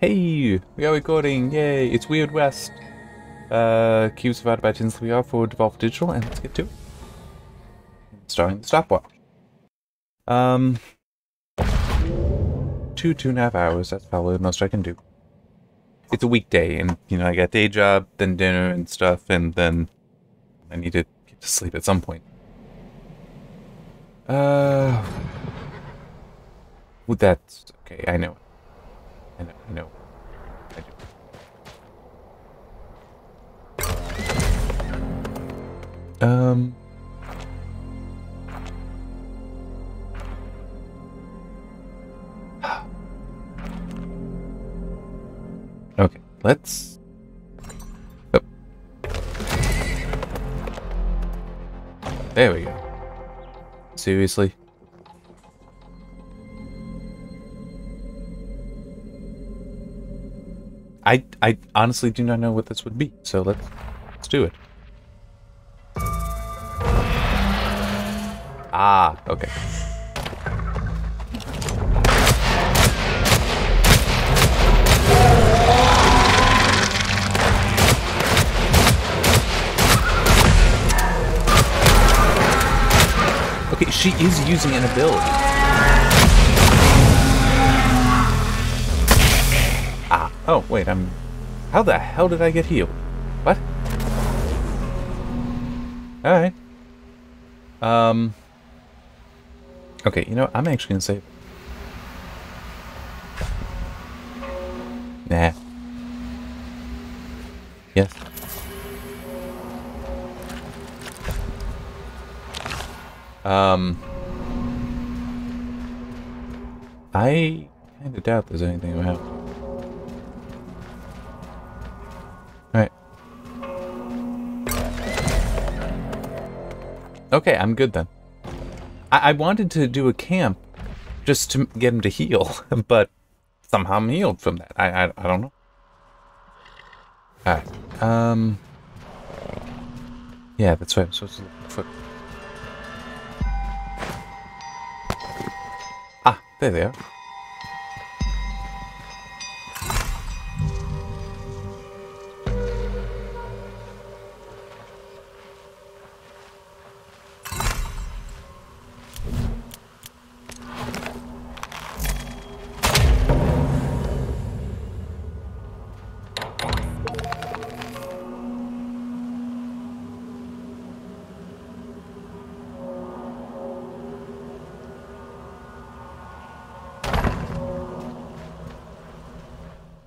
Hey, we are recording. Yay, it's Weird West. Uh, Cube survived by Tinsley PR for Devolver Digital, and let's get to it. Starting the stopwatch. Um, two, two and a half hours. That's probably the most I can do. It's a weekday, and, you know, I got day job, then dinner and stuff, and then I need to get to sleep at some point. Uh, well, that's okay. I know. Know. I know. I do. Um. Okay, let's. There we go. Seriously? I I honestly do not know what this would be, so let's let's do it. Ah, okay. Okay, she is using an ability. Oh, wait, I'm... How the hell did I get healed? What? Alright. Um... Okay, you know, I'm actually gonna save Nah. Yes. Um, I kind of doubt there's anything around. Okay, I'm good then. I, I wanted to do a camp just to get him to heal, but somehow I'm healed from that. I, I, I don't know. Alright. Um. Yeah, that's right. I'm supposed to look for There they are.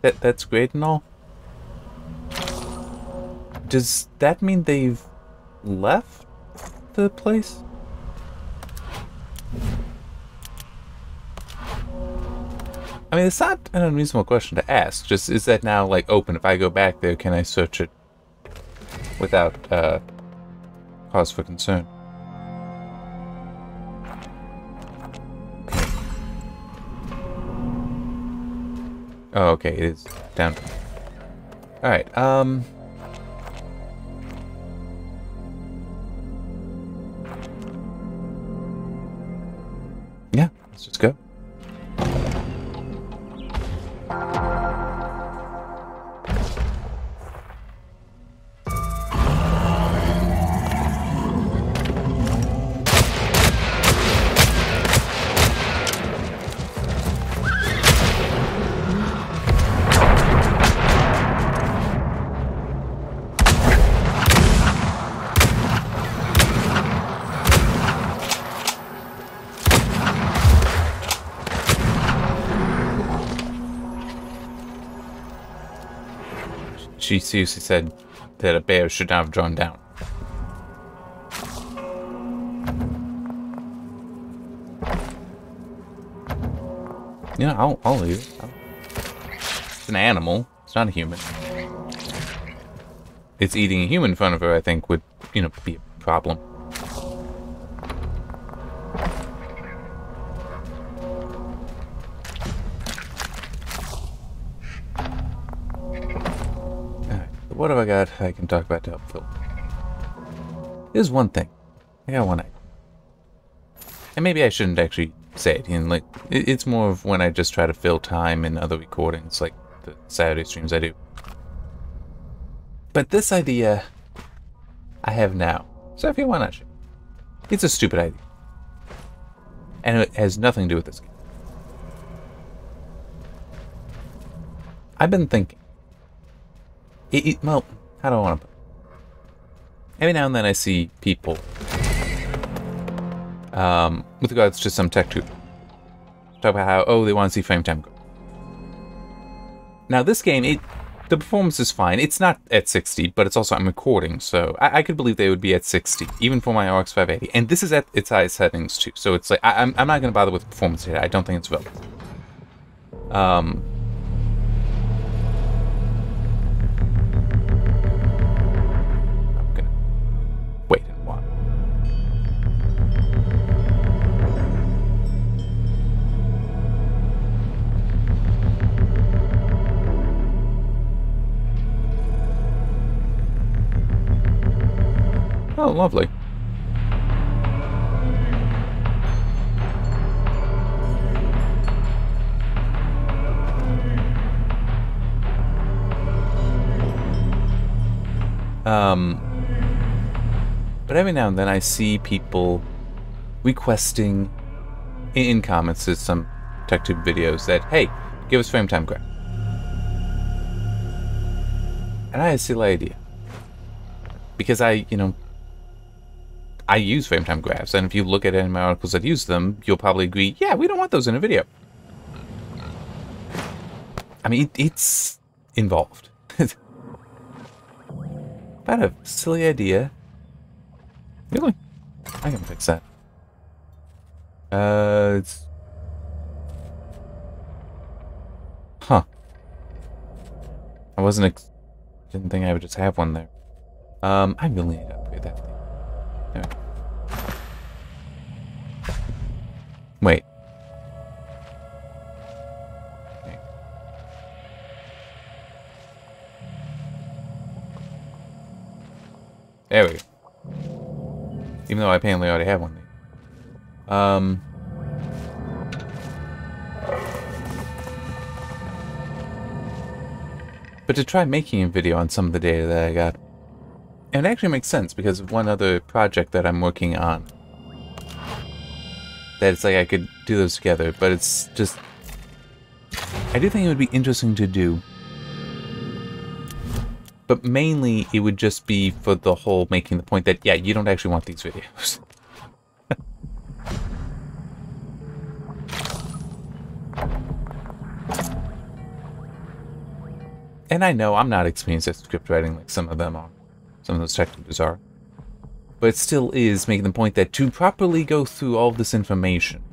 That that's great and all. Does that mean they've left the place? I mean, it's not an unreasonable question to ask. Just, is that now, like, open? If I go back there, can I search it without, uh, cause for concern? Oh, okay, it is down. Alright, um... seriously said that a bear should have drawn down. Yeah, I'll, I'll leave it. It's an animal. It's not a human. It's eating a human in front of her, I think, would, you know, be a problem. What have I got I can talk about to help fill? There's one thing. I got one idea. And maybe I shouldn't actually say it. You know, like, it's more of when I just try to fill time in other recordings. Like, the Saturday streams I do. But this idea I have now. So I feel why not? It's a stupid idea. And it has nothing to do with this game. I've been thinking. It, it, well, how do I want to put? Every now and then I see people um, with regards to some TechTube talk about how, oh, they want to see frame time go. Now, this game, it the performance is fine. It's not at 60, but it's also I'm recording, so I, I could believe they would be at 60, even for my RX 580. And this is at its highest settings too, so it's like I, am I'm, I'm not going to bother with performance here. I don't think it's relevant. Um, Oh, lovely. Um, but every now and then I see people requesting in comments to some TechTube videos that, hey, give us frame time graph. And I had a silly idea. Because I, you know, I use frame time graphs, and if you look at any of my articles that use them, you'll probably agree, yeah, we don't want those in a video. I mean, it, it's involved. About a silly idea. Really? I can fix that. Uh, it's... Huh. I wasn't ex didn't think I would just have one there. Um, I really need to upgrade that thing. Anyway. Wait. There we go. Even though I apparently already have one. Um. But to try making a video on some of the data that I got, and it actually makes sense because of one other project that I'm working on. That it's like I could do those together, but it's just... I do think it would be interesting to do. But mainly, it would just be for the whole making the point that, yeah, you don't actually want these videos. and I know I'm not experienced at script writing like some of them are. Some of those technicals are. But it still is making the point that to properly go through all this information,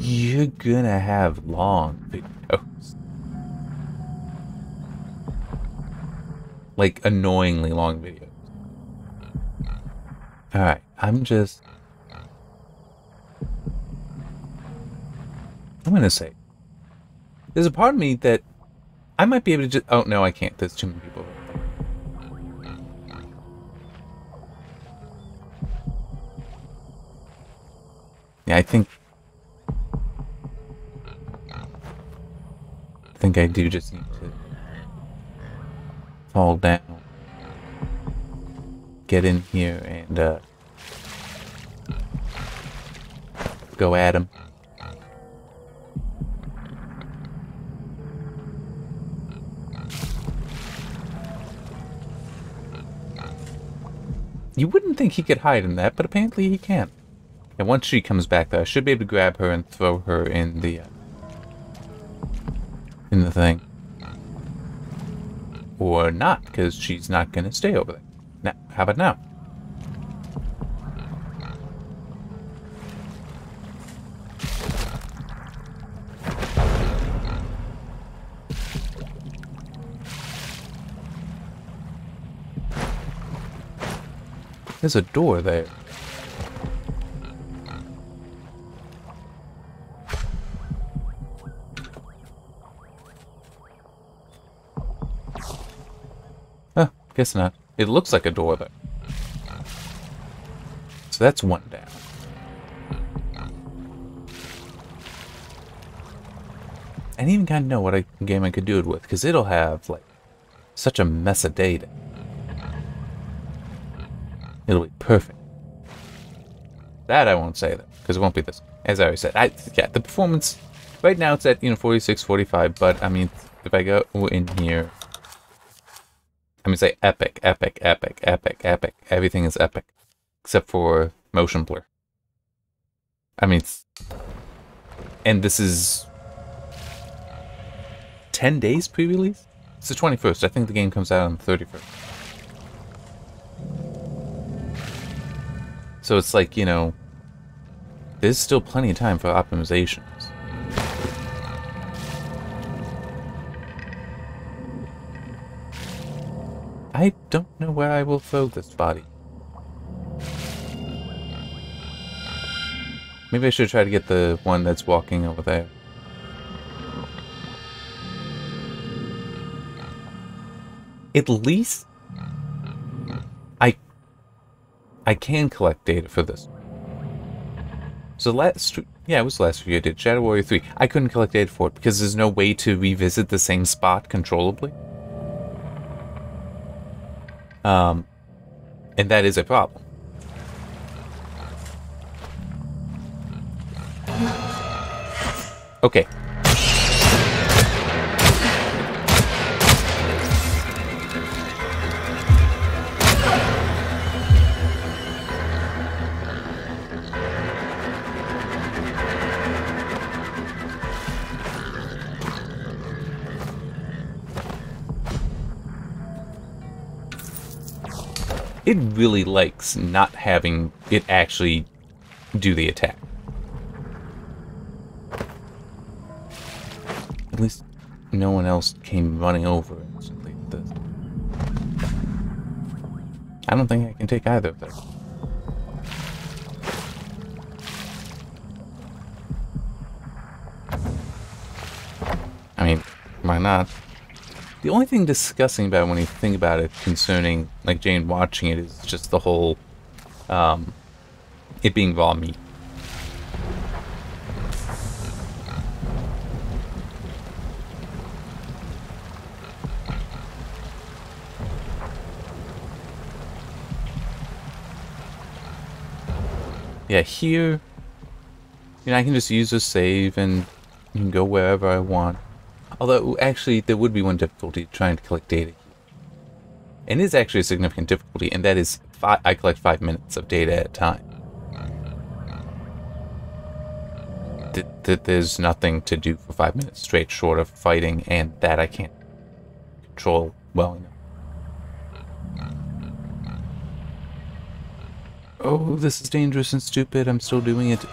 you're gonna have long videos. Like, annoyingly long videos. Alright, I'm just... I'm gonna say, there's a part of me that I might be able to just... Oh, no, I can't. There's too many people. Yeah, I think... I think I do just need to fall down. Get in here and, uh... Go at him. You wouldn't think he could hide in that, but apparently he can. And once she comes back, though, I should be able to grab her and throw her in the... Uh, in the thing. Or not, because she's not going to stay over there. Now, how about now? There's a door there. Guess not. It looks like a door though. So that's one down. I didn't even kind of know what I, game I could do it with, because it'll have, like, such a mess of data. It'll be perfect. That I won't say, though, because it won't be this. As I already said, I, yeah, the performance, right now it's at, you know, 46, 45, but, I mean, if I go in here, I mean, say epic, epic, epic, epic, epic. Everything is epic, except for motion blur. I mean, and this is 10 days pre-release? It's the 21st. I think the game comes out on the 31st. So it's like, you know, there's still plenty of time for optimizations. I don't know where I will throw this body. Maybe I should try to get the one that's walking over there. At least I I can collect data for this. So last yeah, it was last review I did, Shadow Warrior 3. I couldn't collect data for it because there's no way to revisit the same spot controllably. Um, and that is a problem. Okay. It really likes not having it actually do the attack. At least no one else came running over this. I don't think I can take either of those. I mean, why not? The only thing disgusting about when you think about it concerning, like, Jane watching it is just the whole, um, it being raw meat. Yeah, here, you know, I can just use a save and you can go wherever I want. Although, actually, there would be one difficulty trying to collect data. And is actually a significant difficulty, and that is five, I collect five minutes of data at a time. That th there's nothing to do for five minutes straight short of fighting, and that I can't control well enough. Oh, this is dangerous and stupid. I'm still doing it.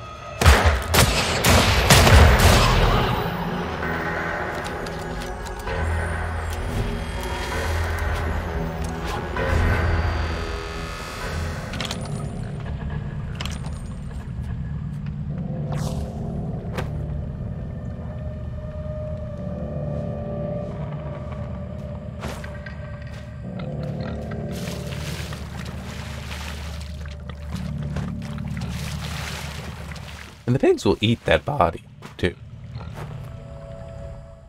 Pigs will eat that body, too.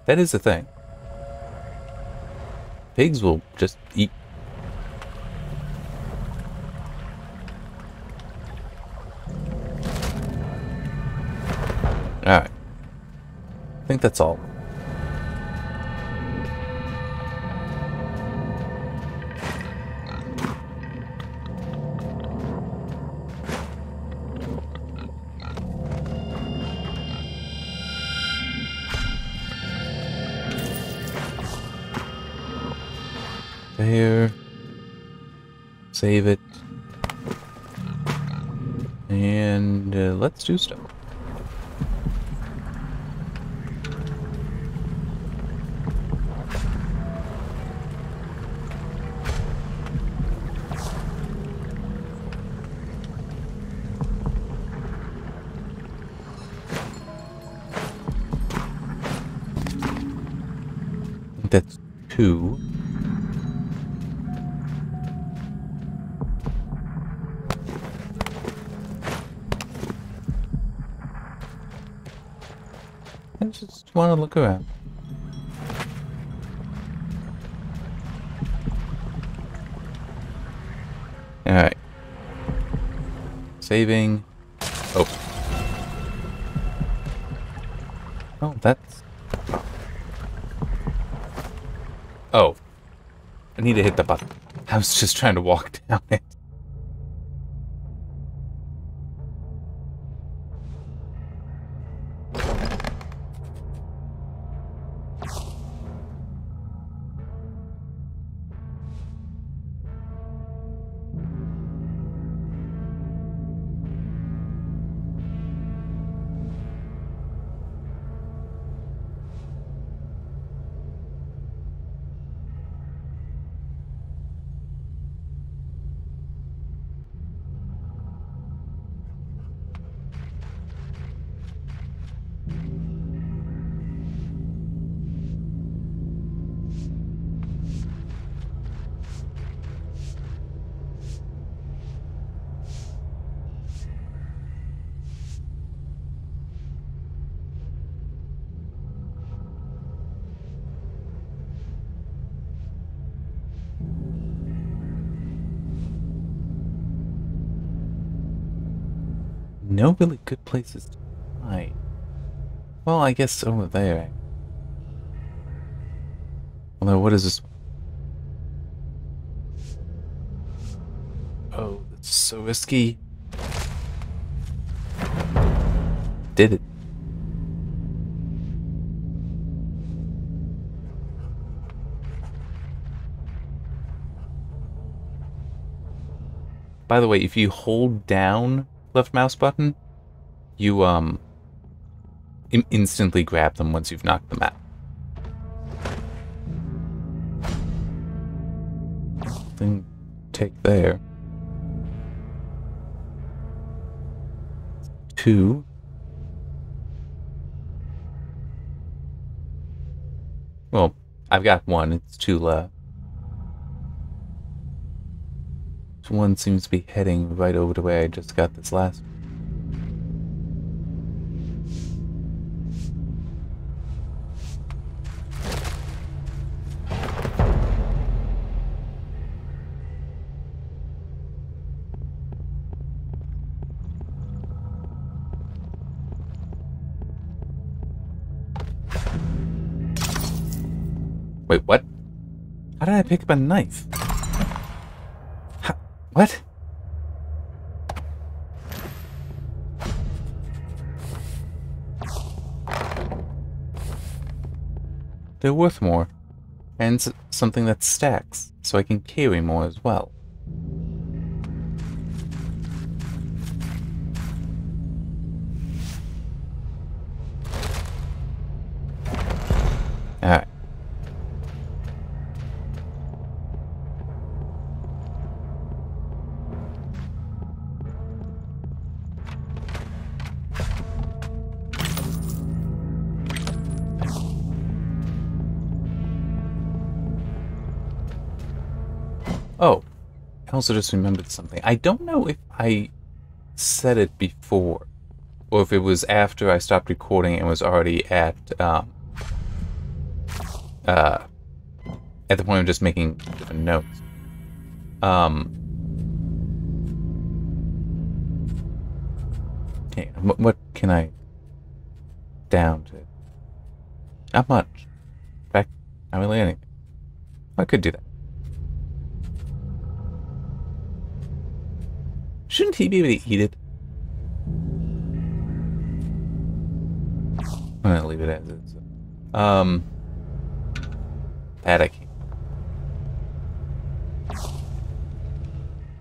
That is the thing. Pigs will just eat. Alright. I think that's all. Save it. And uh, let's do stuff. That's two. Want to look around. Alright. Saving. Oh. Oh, that's... Oh. I need to hit the button. I was just trying to walk down it. No really good places to hide. Well, I guess over there. Although, what is this? Oh, that's so risky. Did it. By the way, if you hold down left mouse button, you um instantly grab them once you've knocked them out. Thing take there. Two. Well, I've got one. It's two left. One seems to be heading right over the way I just got this last Wait, what? How did I pick up a knife? What? They're worth more. And something that stacks, so I can carry more as well. Also just remembered something. I don't know if I said it before, or if it was after I stopped recording and was already at, um, uh, at the point of just making different notes. Um, what, what can I down to? Not much. In fact, not really anything. I could do that. Shouldn't he be able to eat it? I'm gonna leave it as is. Um, that I can't.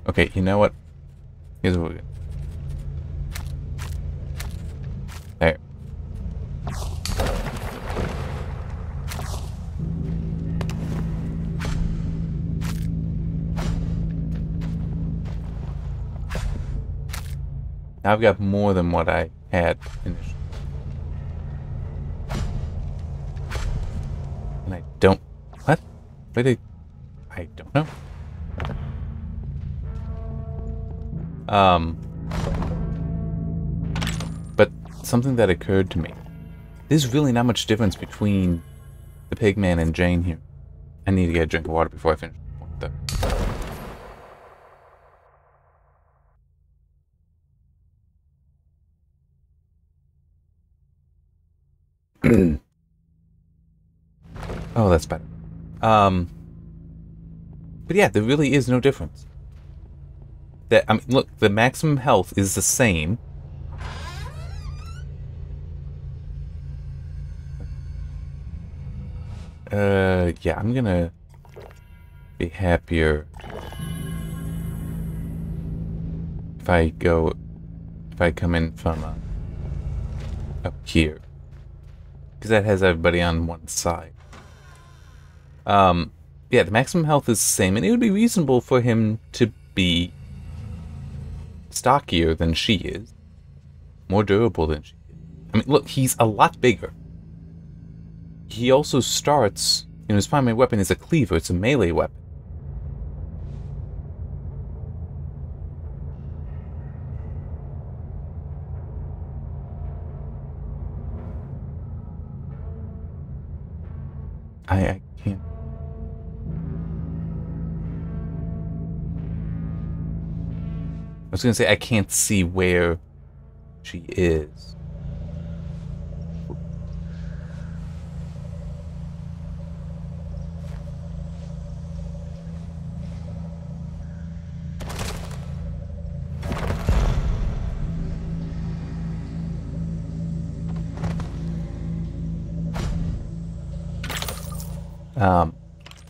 Okay, you know what? Here's what we're gonna Now I've got more than what I had initially. And I don't... What? Why did... I don't know. Um... But something that occurred to me there's really not much difference between the pigman and Jane here. I need to get a drink of water before I finish the point, though. oh, that's better. Um, but yeah, there really is no difference. That I mean, look, the maximum health is the same. Uh, yeah, I'm gonna be happier if I go, if I come in from uh, up here, because that has everybody on one side. Um, yeah, the maximum health is the same, and it would be reasonable for him to be stockier than she is, more durable than she is. I mean, look, he's a lot bigger. He also starts, you know, his primary weapon is a cleaver, it's a melee weapon. I was gonna say I can't see where she is. Um,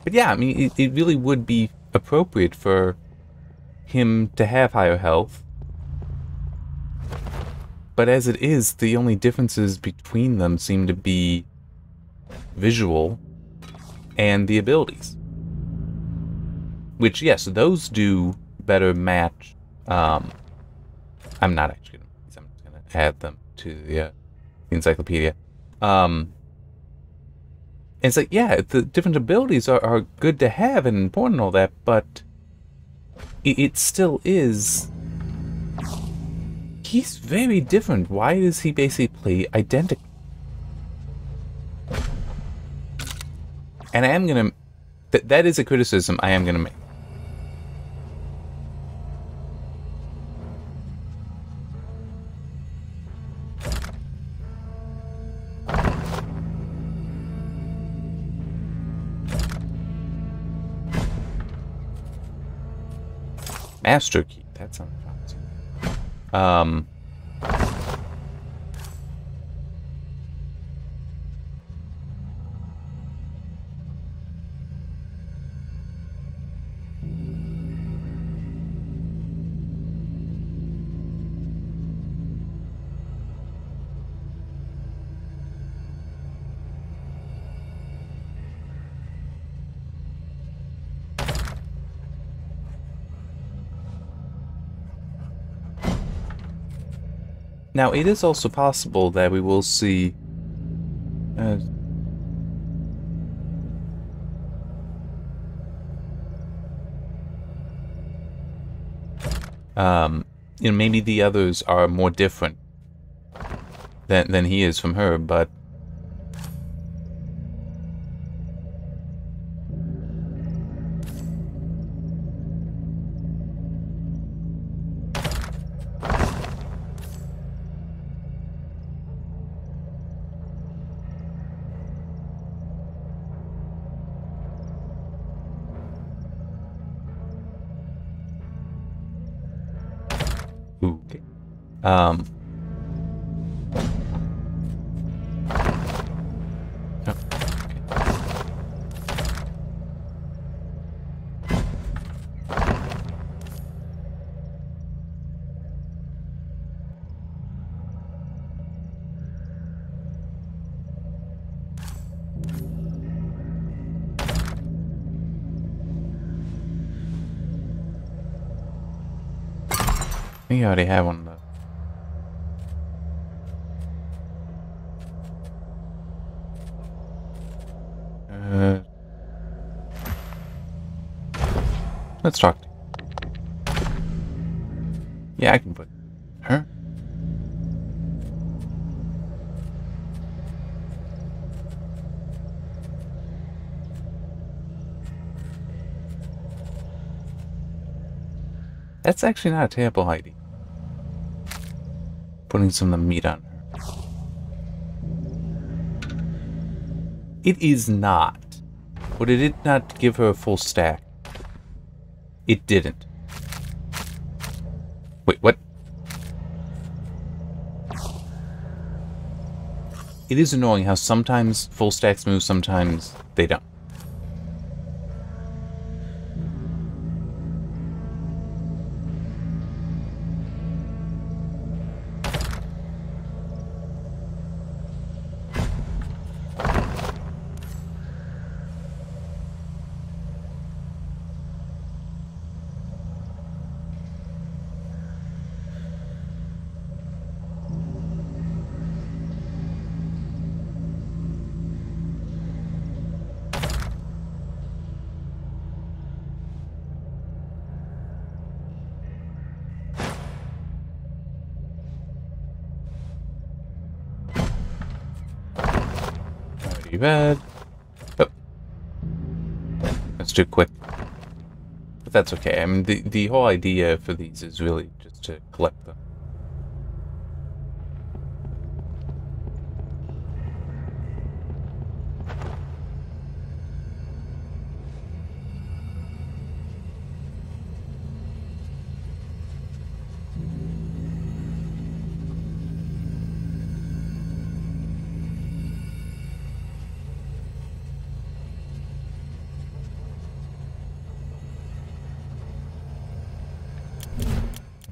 but yeah, I mean, it, it really would be appropriate for him to have higher health. But as it is, the only differences between them seem to be visual and the abilities. Which, yes, those do better match. Um, I'm not actually going to, I'm going to add them to the, uh, the encyclopedia. Um, it's like, yeah, the different abilities are, are good to have and important and all that, but it, still is. He's very different. Why is he basically identical? And I am gonna. That that is a criticism I am gonna make. Master Key. That sounds promising. Um. Now, it is also possible that we will see... Uh, um, you know, maybe the others are more different than, than he is from her, but Um. I think I already have one Let's talk. Yeah, I can put her. That's actually not a terrible Heidi. Putting some of the meat on her. It is not. But it did not give her a full stack. It didn't. Wait, what? It is annoying how sometimes full stacks move, sometimes they don't. Too quick. But that's okay. I mean, the, the whole idea for these is really just to collect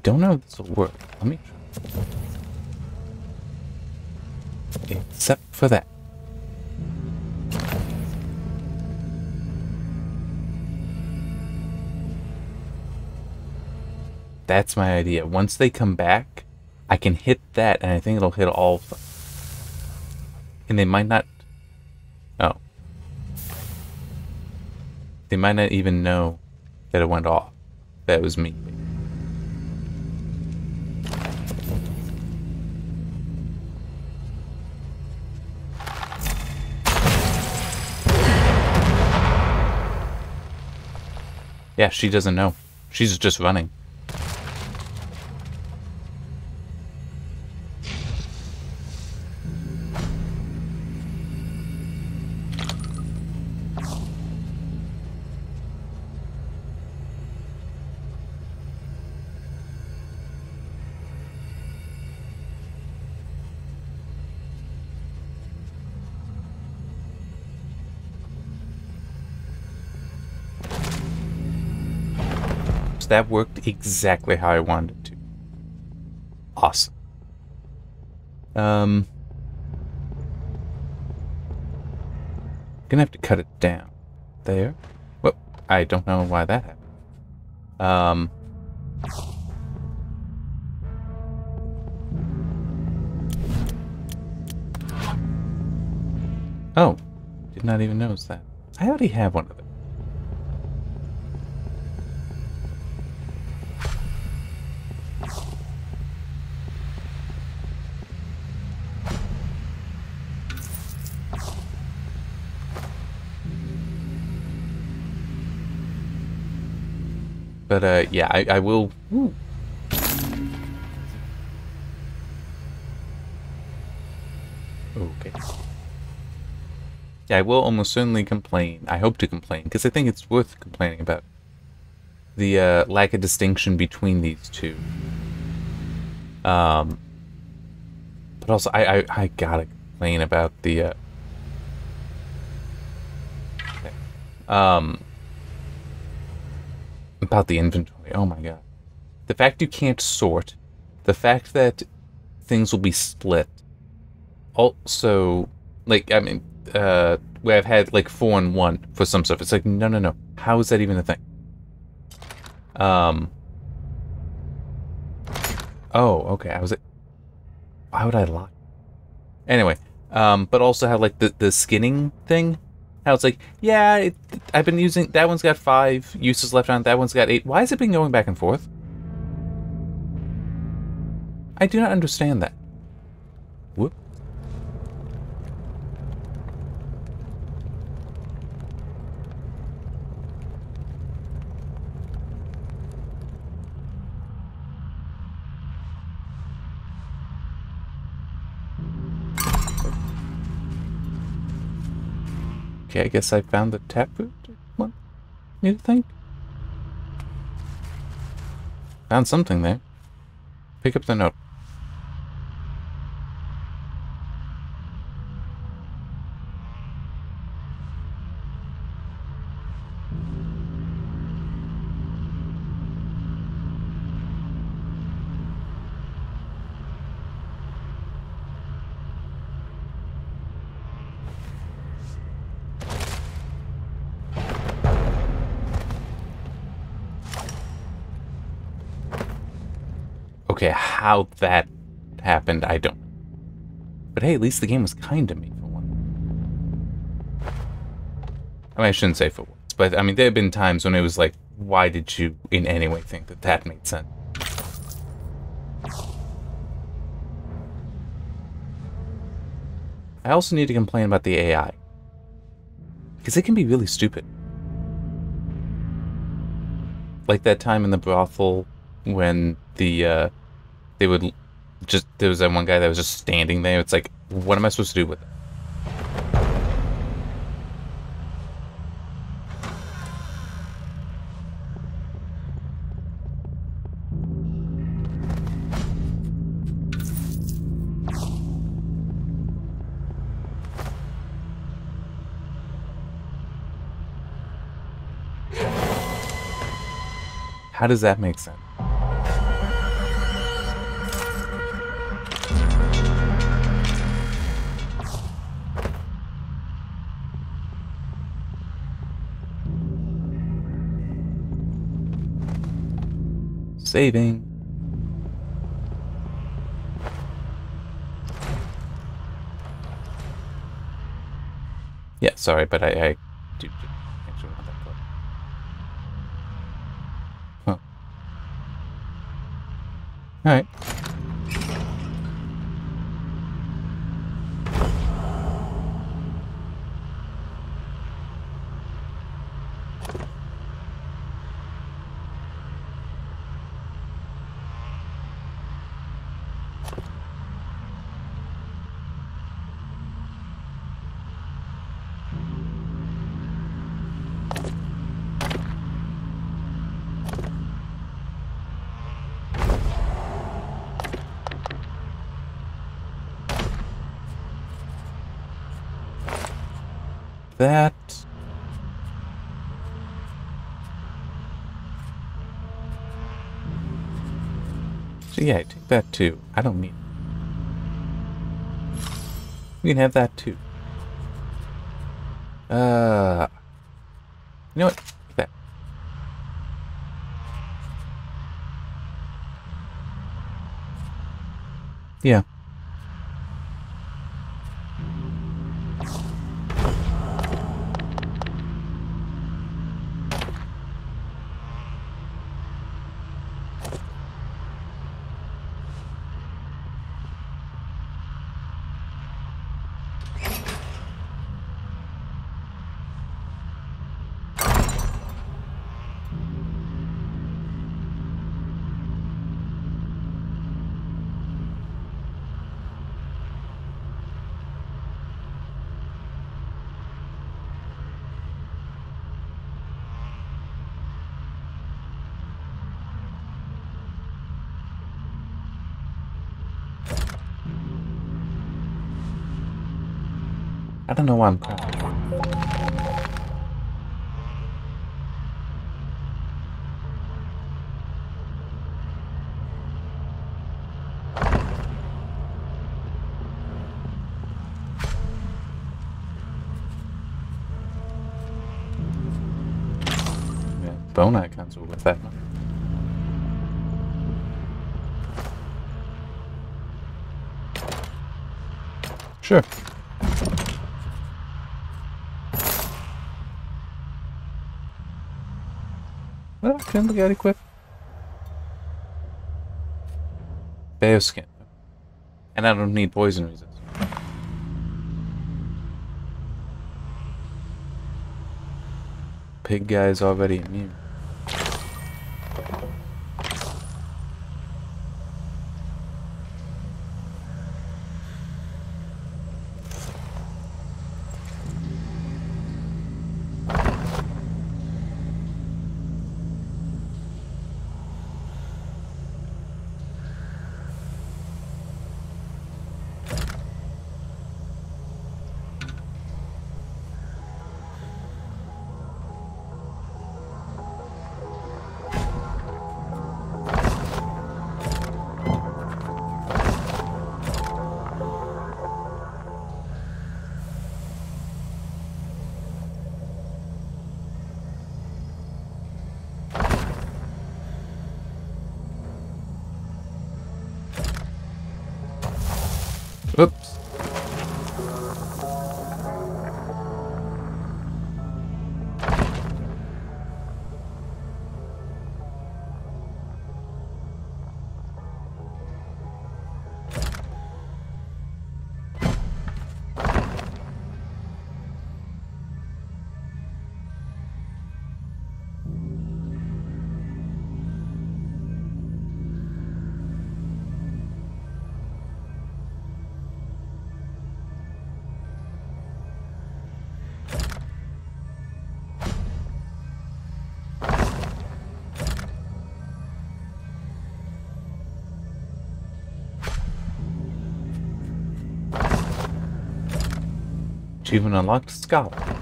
don't know if this will work. Let me try. Except for that. That's my idea. Once they come back, I can hit that, and I think it'll hit all of them. And they might not... Oh. They might not even know that it went off. That was me. Yeah, she doesn't know. She's just running. That worked exactly how I wanted it to. Awesome. Um, gonna have to cut it down. There. Well, I don't know why that happened. Um. Oh, did not even notice that. I already have one of them. But uh, yeah, I, I will. Ooh. Okay. Yeah, I will almost certainly complain. I hope to complain because I think it's worth complaining about the uh, lack of distinction between these two. Um, but also, I, I, I gotta complain about the. Uh, okay. Um, about the inventory. Oh my god. The fact you can't sort, the fact that things will be split. Also, like, I mean, uh, where I've had like four and one for some stuff. It's like, no, no, no. How is that even a thing? Um. Oh, okay. I was like, why would I lie? Anyway, um, but also have like the, the skinning thing how it's like, yeah, it, I've been using, that one's got five uses left on it, that one's got eight. Why has it been going back and forth? I do not understand that. Whoop. Okay, I guess I found the taproot. Need to think? Found something there. Pick up the note. How that happened, I don't. But hey, at least the game was kind to me for one. I mean, I shouldn't say for once, but I mean, there have been times when it was like, why did you in any way think that that made sense? I also need to complain about the AI. Because it can be really stupid. Like that time in the brothel when the uh, they would just there was that one guy that was just standing there. It's like, what am I supposed to do with it? How does that make sense? Saving. Yeah, sorry, but I, I do, actually. Alright. That. So yeah, take that too. I don't need. it. We can have that too. Uh. You know what? Take that. Yeah. I don't know why I'm. Yeah, bone icons were with that one. Sure. I can get equipped. Bear skin. And I don't need poison resistance. Pig guy's already immune. Achievement unlocked, Scholar.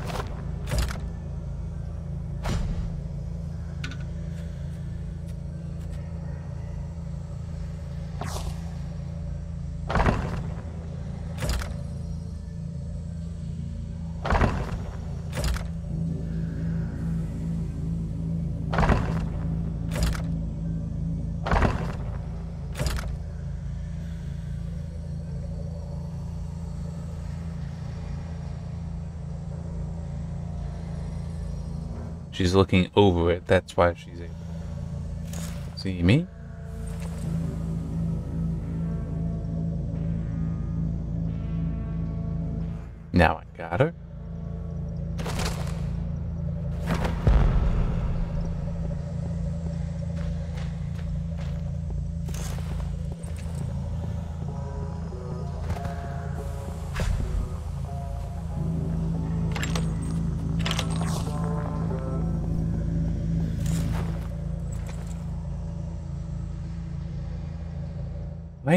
Looking over it. That's why she's able to see me. Now I got her.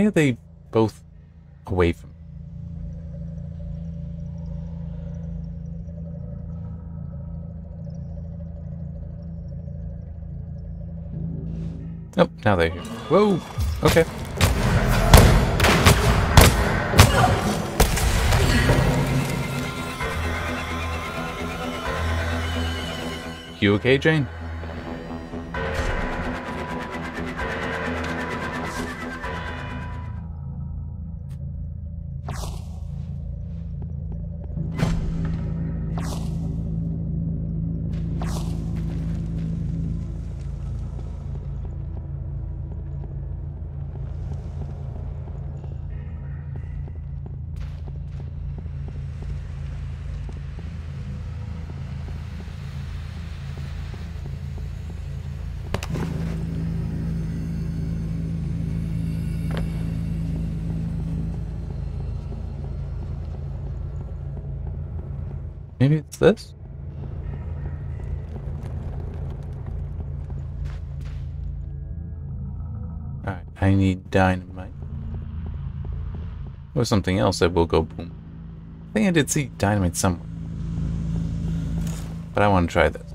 Are they both away from me? Oh, now they're here. Whoa! Okay. You okay, Jane? This? Alright, I need dynamite. Or something else that will go boom. I think I did see dynamite somewhere. But I want to try this.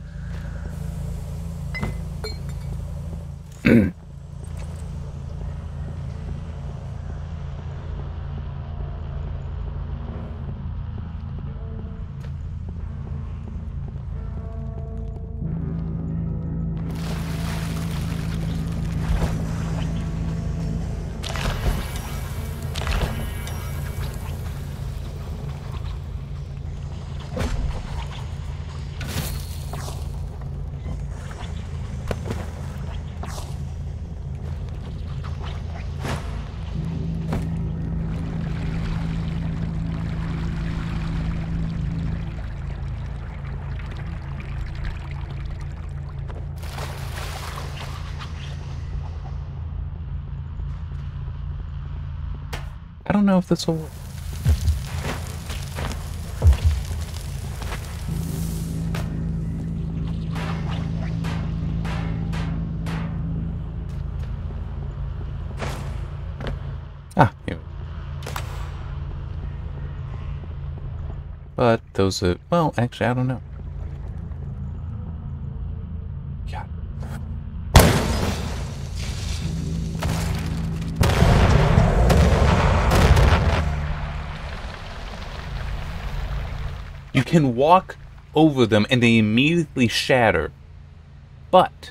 I don't know if this will work. Ah, here. But those are, well, actually, I don't know. Can walk over them and they immediately shatter. But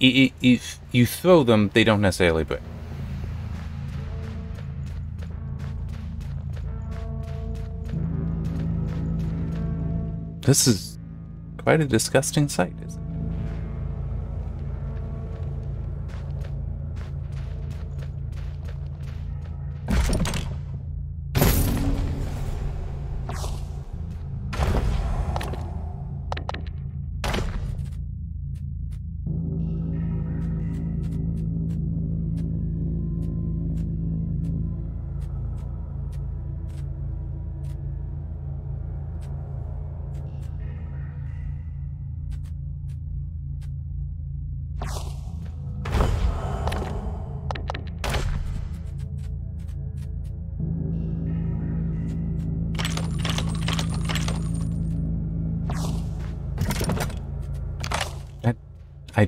if you throw them, they don't necessarily break. This is quite a disgusting sight,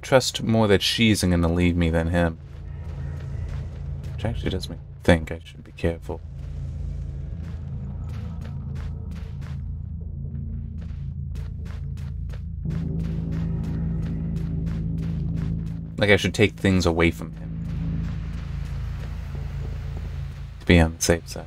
trust more that she isn't going to leave me than him. Which actually does me think I should be careful. Like I should take things away from him. To be on the safe side.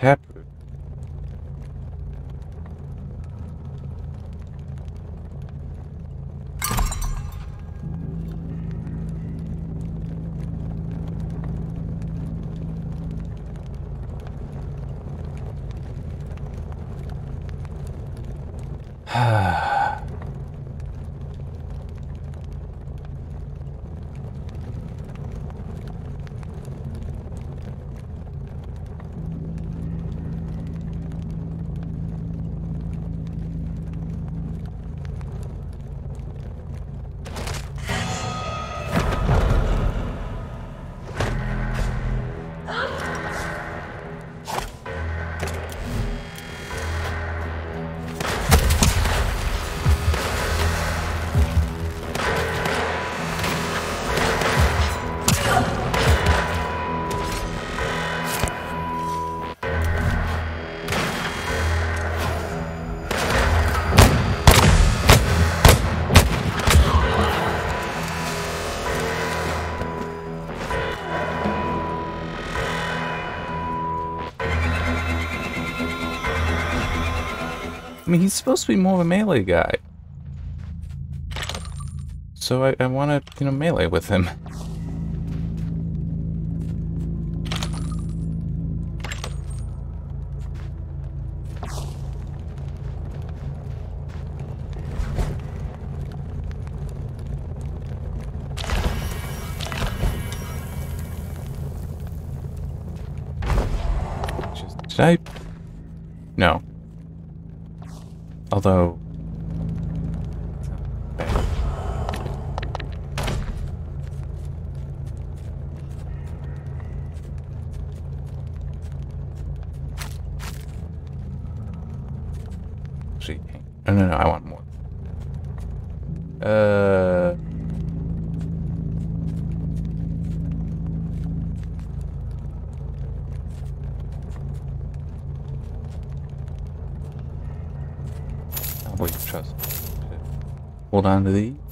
Taproot. I mean, he's supposed to be more of a melee guy. So I, I want to, you know, melee with him. Although... Actually, no, no, no, I want more. Uh... Wait, trust. Hold on to these.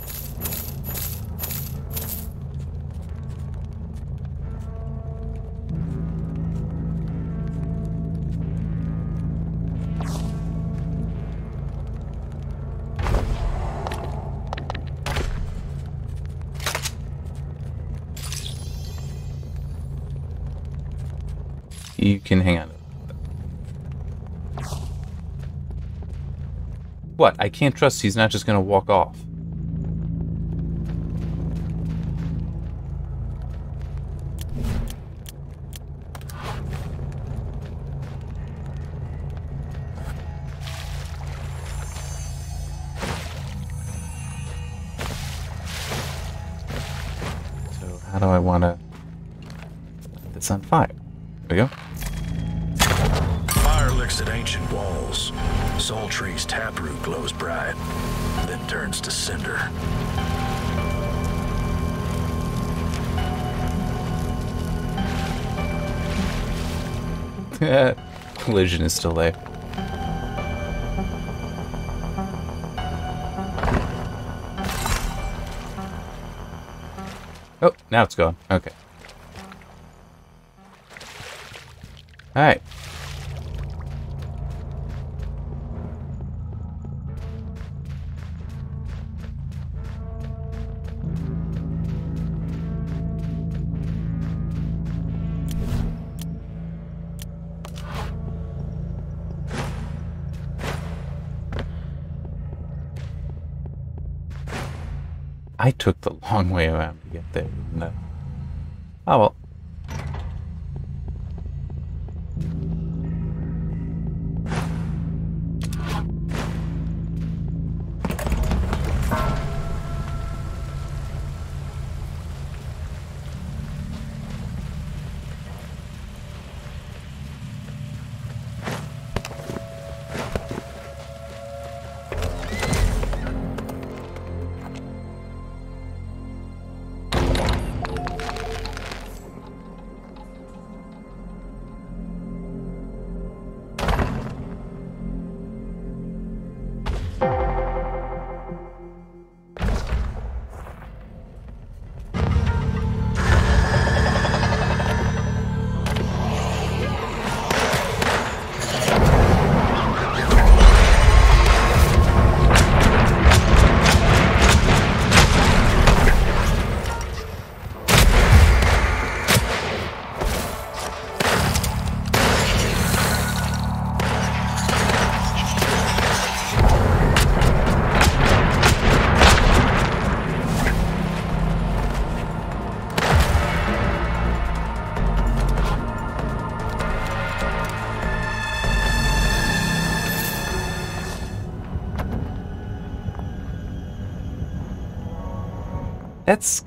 What? I can't trust he's not just gonna walk off. So how do I want to put this on fire? There we go. Soul Tree's taproot glows bright, then turns to cinder. Collision is still there. Oh, now it's gone. Okay. Alright. I took the long way around to get there. No. Oh well.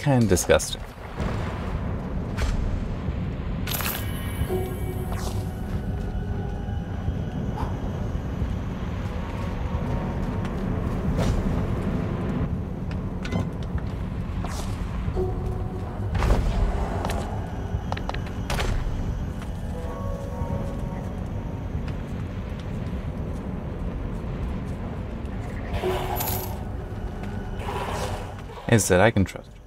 Kind of disgusting. Is that I can trust.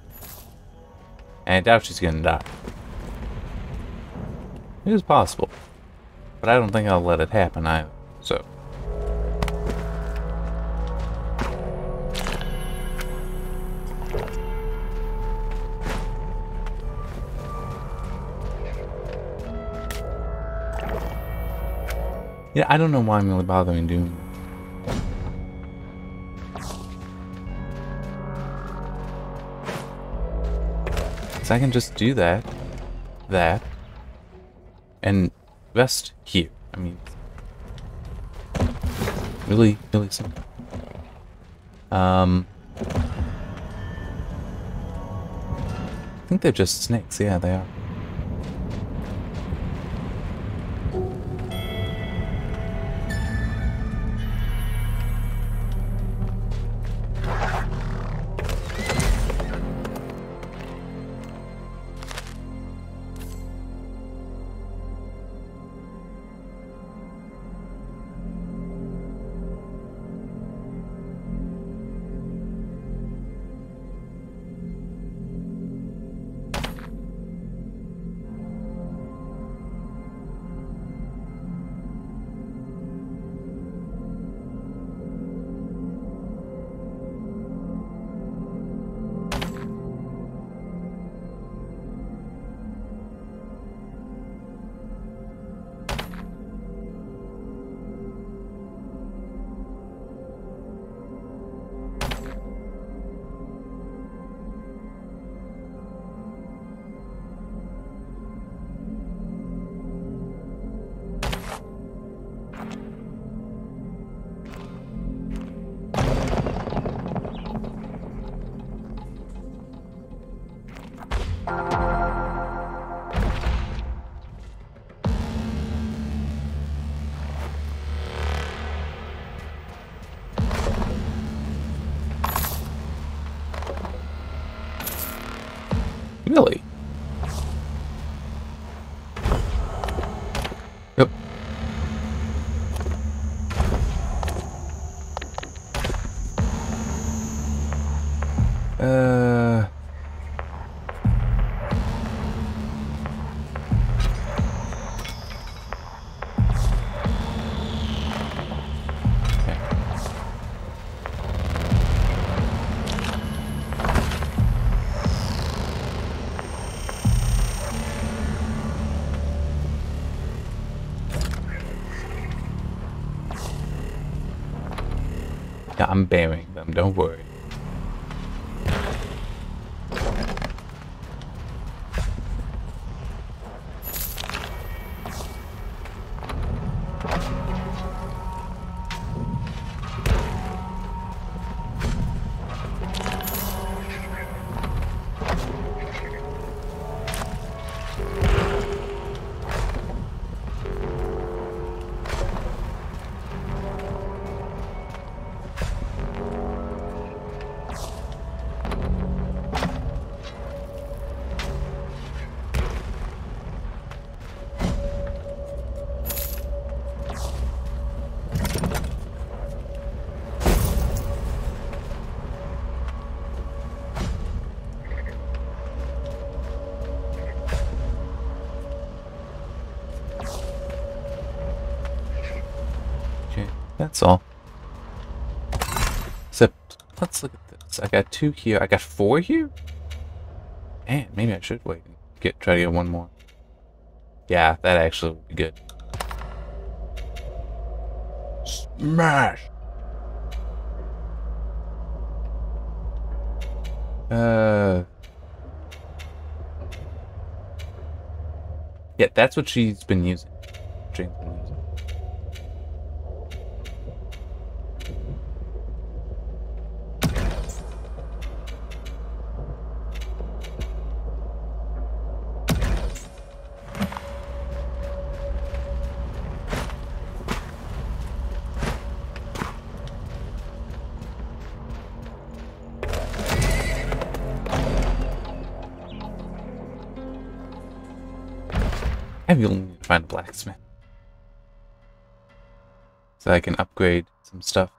And I doubt she's gonna die. It is possible. But I don't think I'll let it happen either. So. Yeah, I don't know why I'm really bothering doing So I can just do that, that, and rest here. I mean, really, really simple. Um, I think they're just snakes. Yeah, they are. I'm burying got two here. I got four here? Man, maybe I should wait and get try to get one more. Yeah, that actually would be good. Smash! Uh... Yeah, that's what she's been using. I really need to find a blacksmith. So I can upgrade some stuff.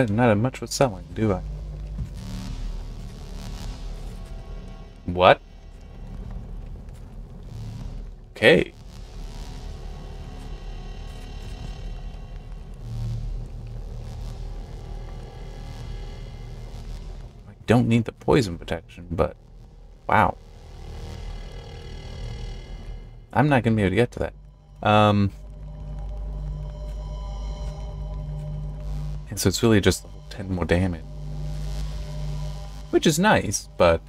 I not have much with selling, do I? What? Okay. I don't need the poison protection, but wow. I'm not going to be able to get to that. Um... so it's really just 10 more damage. Which is nice, but,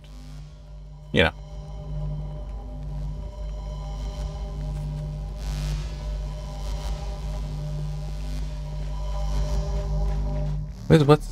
you know. Where's, what's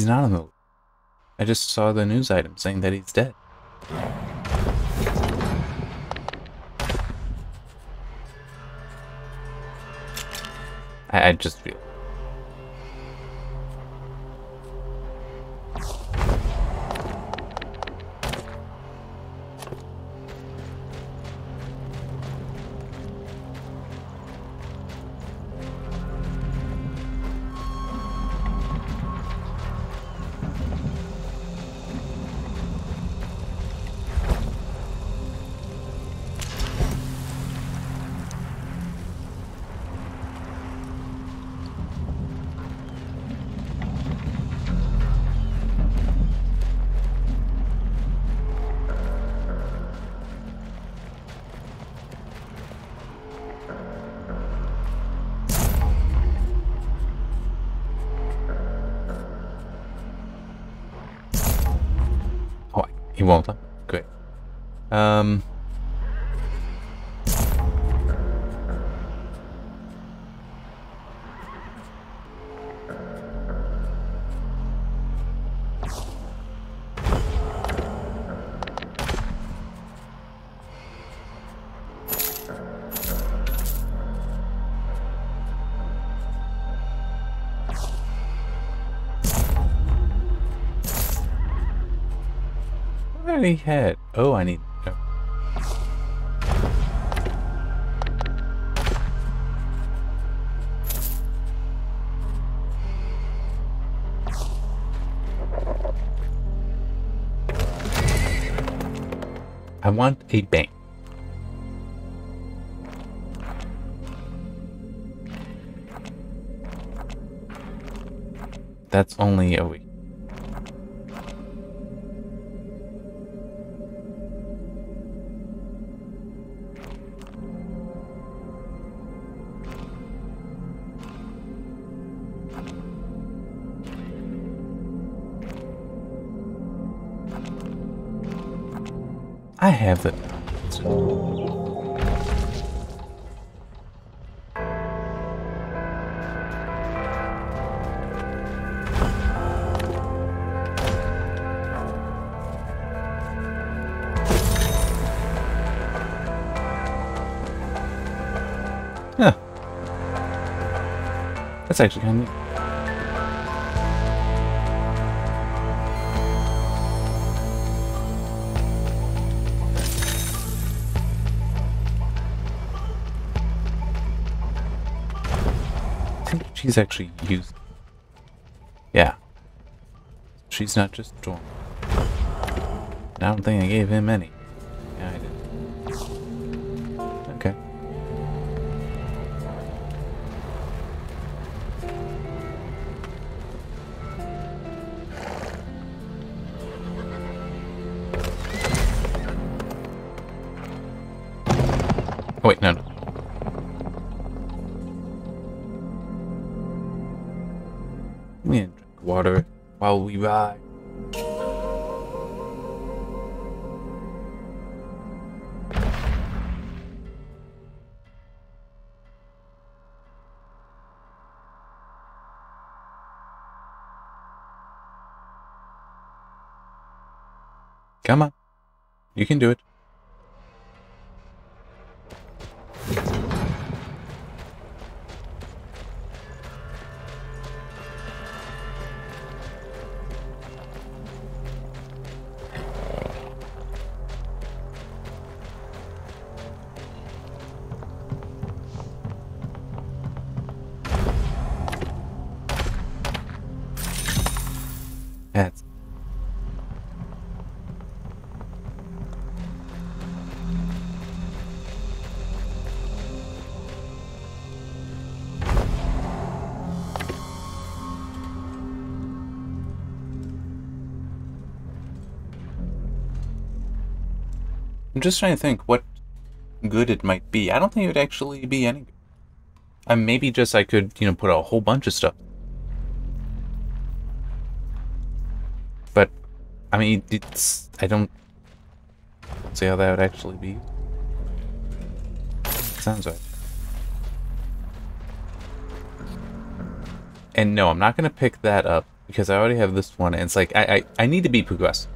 he's not on the. I just saw the news item saying that he's dead. I, I just feel. head. Oh, I need... No. I want a bank. That's only a week. Have it. Huh. That's actually kind of neat. She's actually used. Yeah. She's not just drawn. I don't think I gave him any. You can do it. I'm just trying to think what good it might be. I don't think it would actually be any good. Uh, maybe just I could, you know, put a whole bunch of stuff. But, I mean, it's, I don't see how that would actually be. Sounds right. And no, I'm not going to pick that up because I already have this one. And it's like, I, I, I need to be progressive.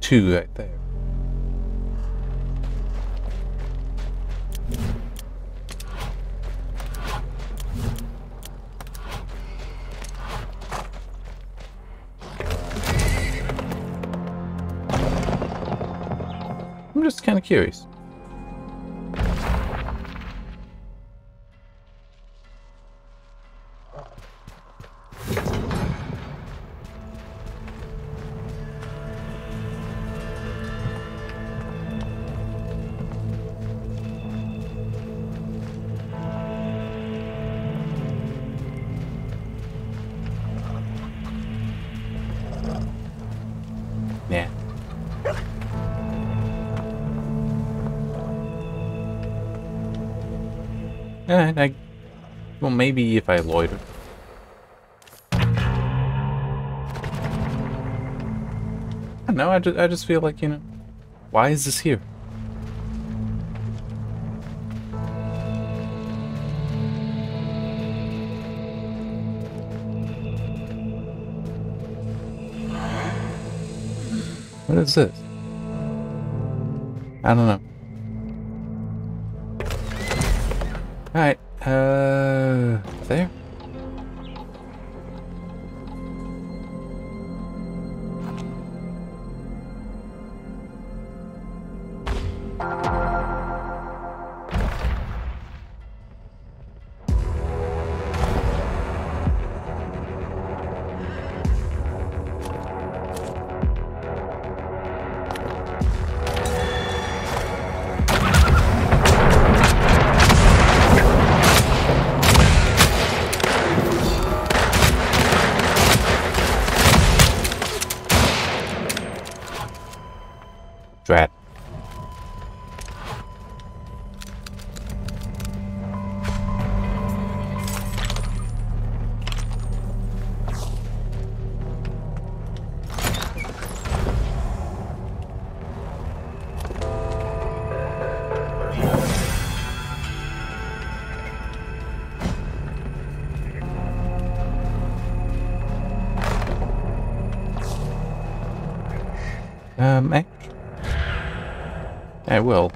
Two right there. I'm just kind of curious. I loiter. I know, I just, I just feel like, you know, why is this here? What is this? I don't know. Um, eh? I will.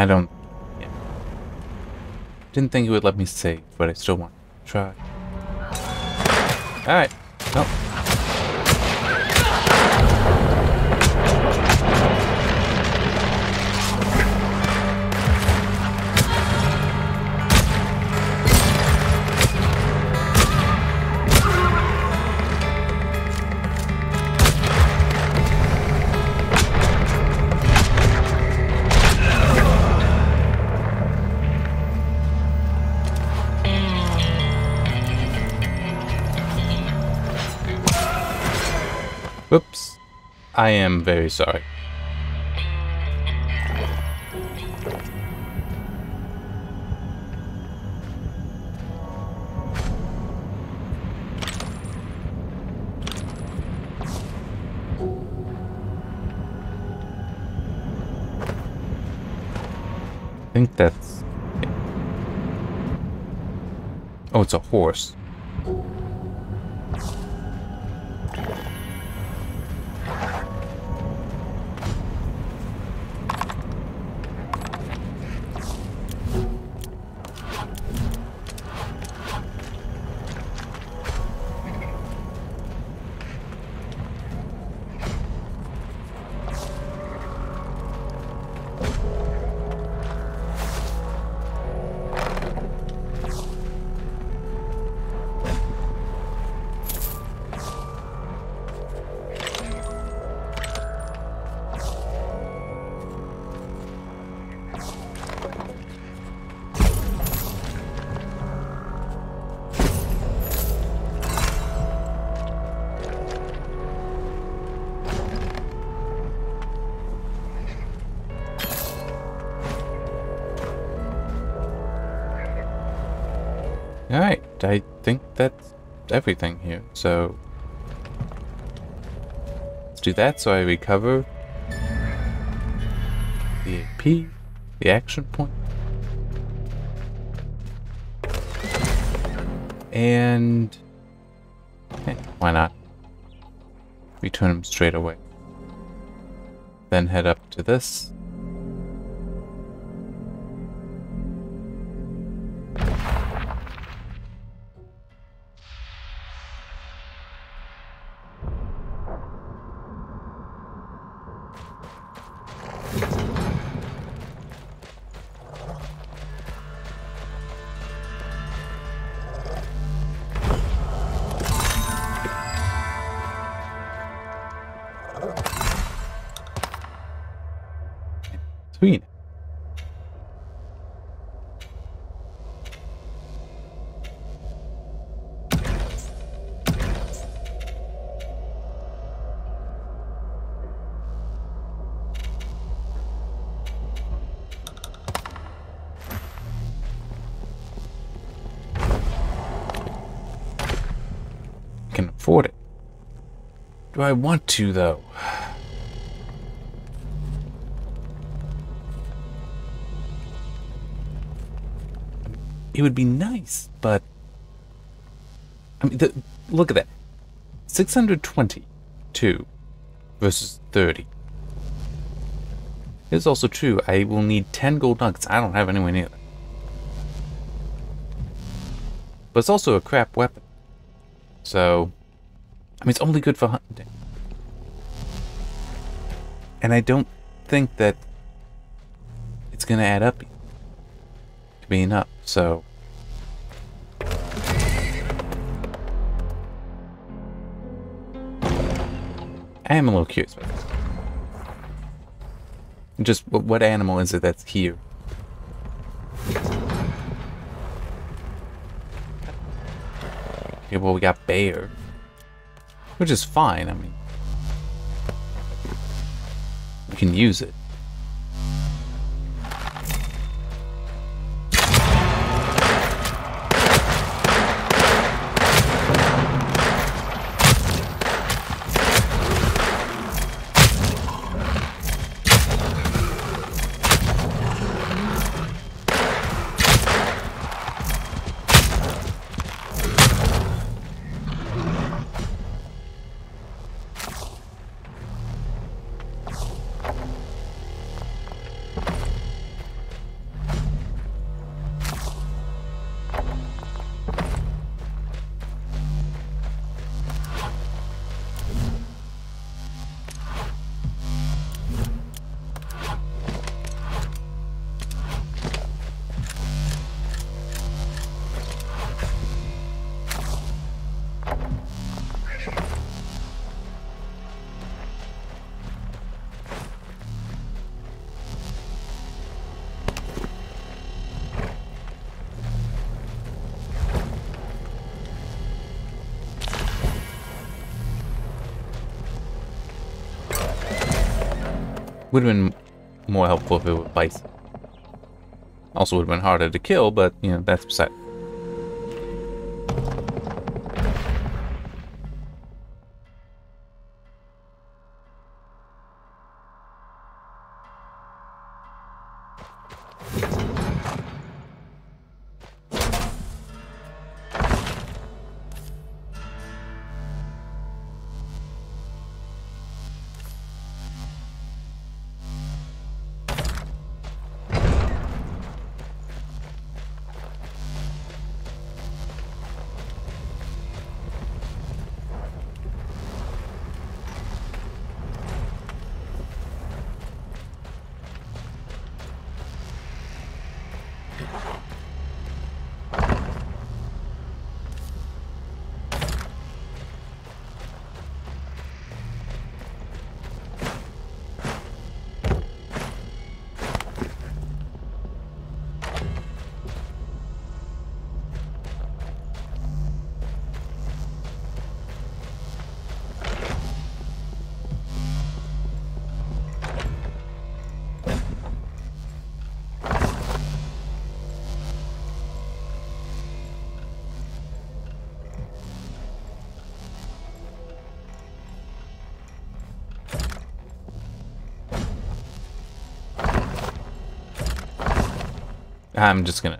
I don't... Yeah. Didn't think it would let me save, but I still want to try. Alright. Well. I am very sorry. I think that's... Oh, it's a horse. Everything here, so... Let's do that so I recover the AP, the action point. And... eh, why not? Return him straight away. Then head up to this. I want to, though? It would be nice, but... I mean, the, look at that. 622 versus 30. It's also true, I will need 10 gold nuggets. I don't have anywhere near that. But it's also a crap weapon. So, I mean, it's only good for hunting. And I don't think that it's going to add up to be enough, so... I am a little curious about this. Just, what animal is it that's here? Okay, well, we got bear. Which is fine, I mean. We can use it. Would have been more helpful if it were bison. Also would have been harder to kill, but, you know, that's beside. I'm just gonna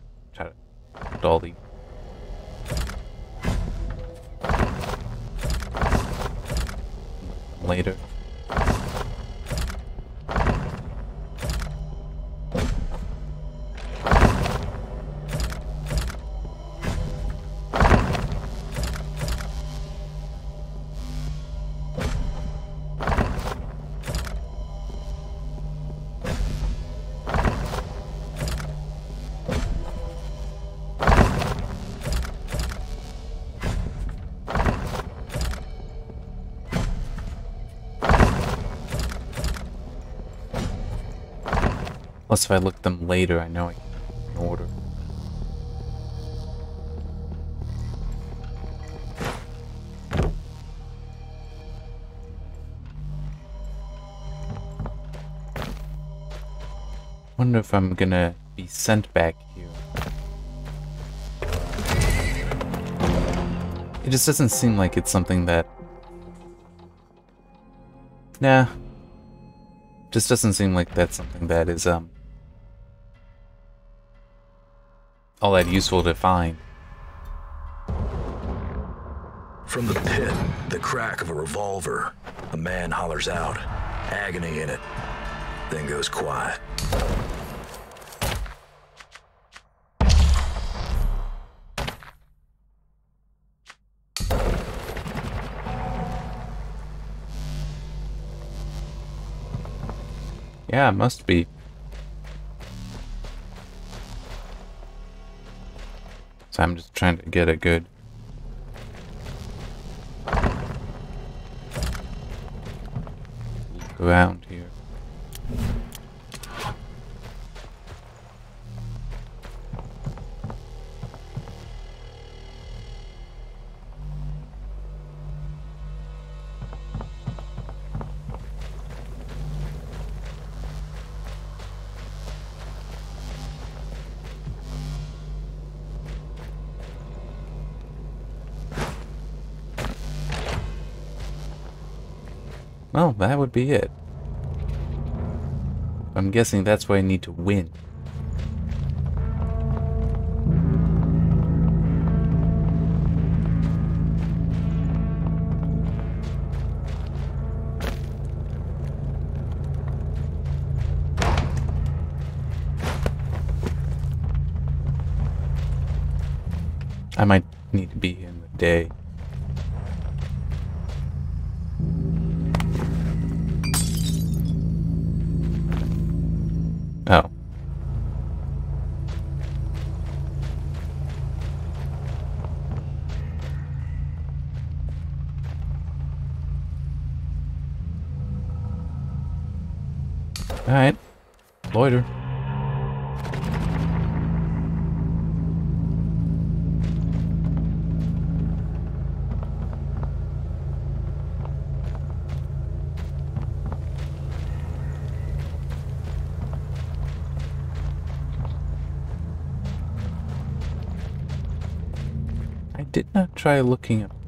If I look them later, I know I can order. Wonder if I'm gonna be sent back here. It just doesn't seem like it's something that... Nah. Just doesn't seem like that's something that is, um... All that useful to find. From the pit, the crack of a revolver, a man hollers out, agony in it, then goes quiet. Yeah, must be. I'm just trying to get a good... look around Well, that would be it. I'm guessing that's why I need to win. I might need to be in the day. Try looking up.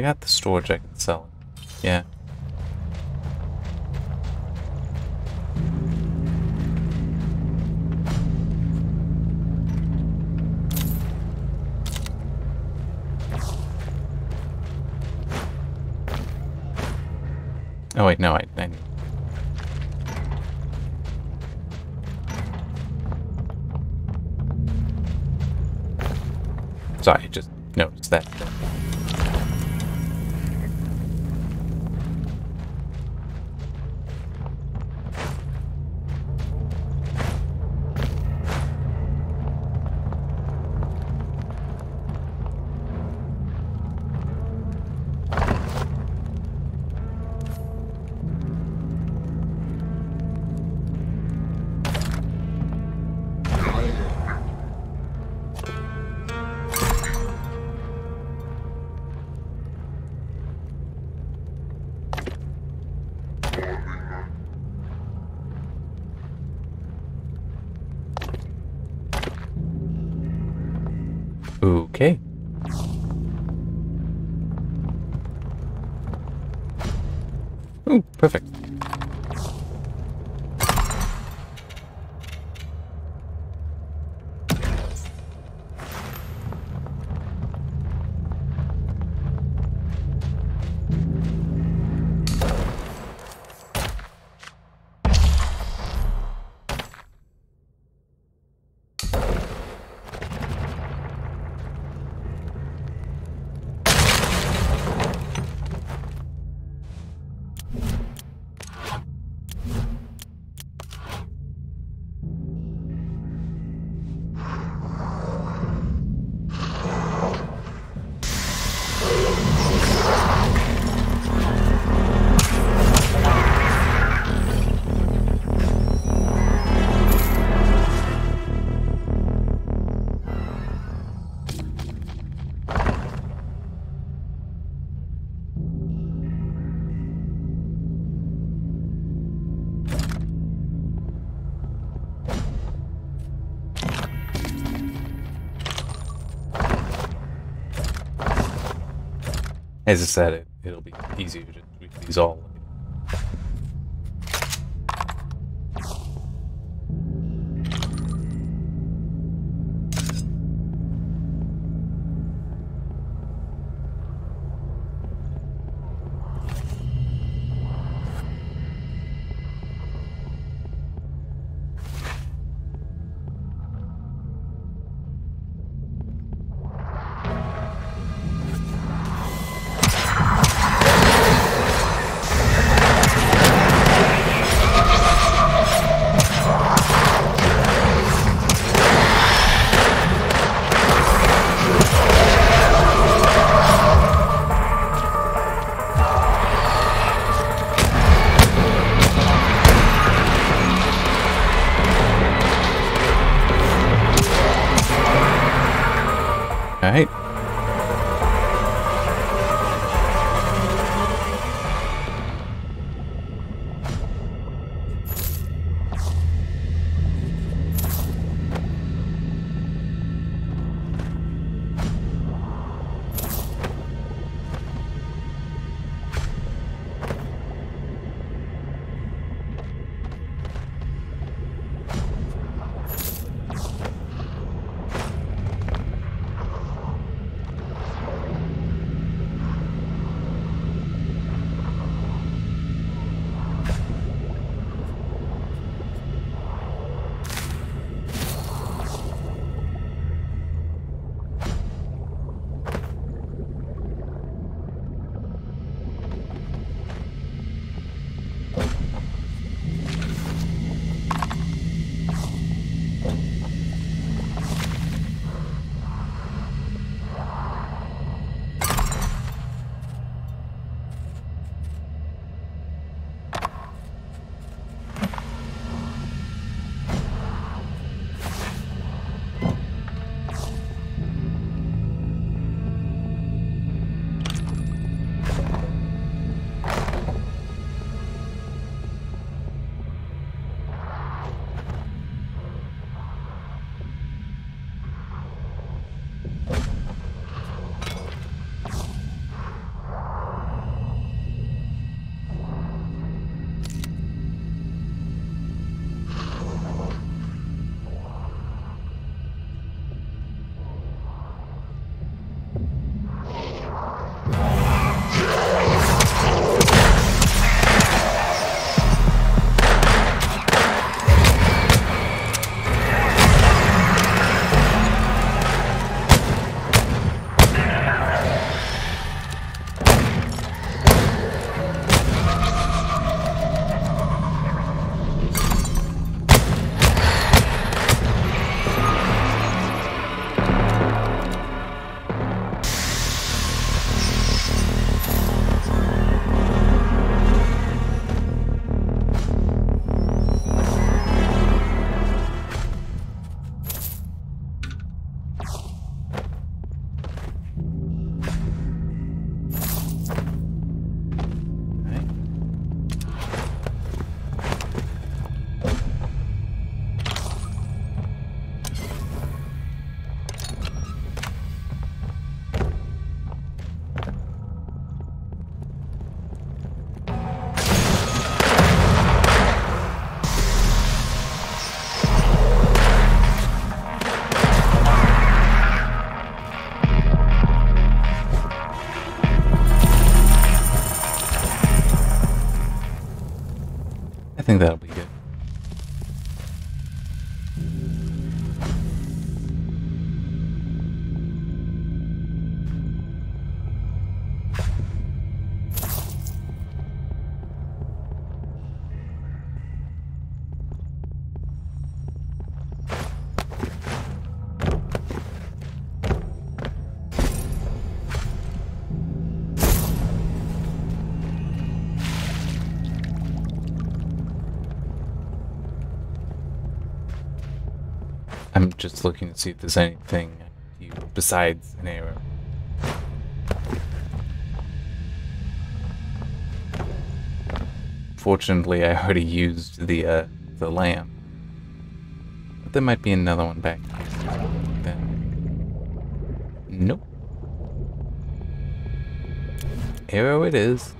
I got the storage, I can sell. Yeah. Oh wait, no, I, As I said, it, it'll be easier to tweak these all. That'll be just looking to see if there's anything besides an arrow. Fortunately, I already used the uh, the lamp. But there might be another one back. Then. Nope. Arrow it is.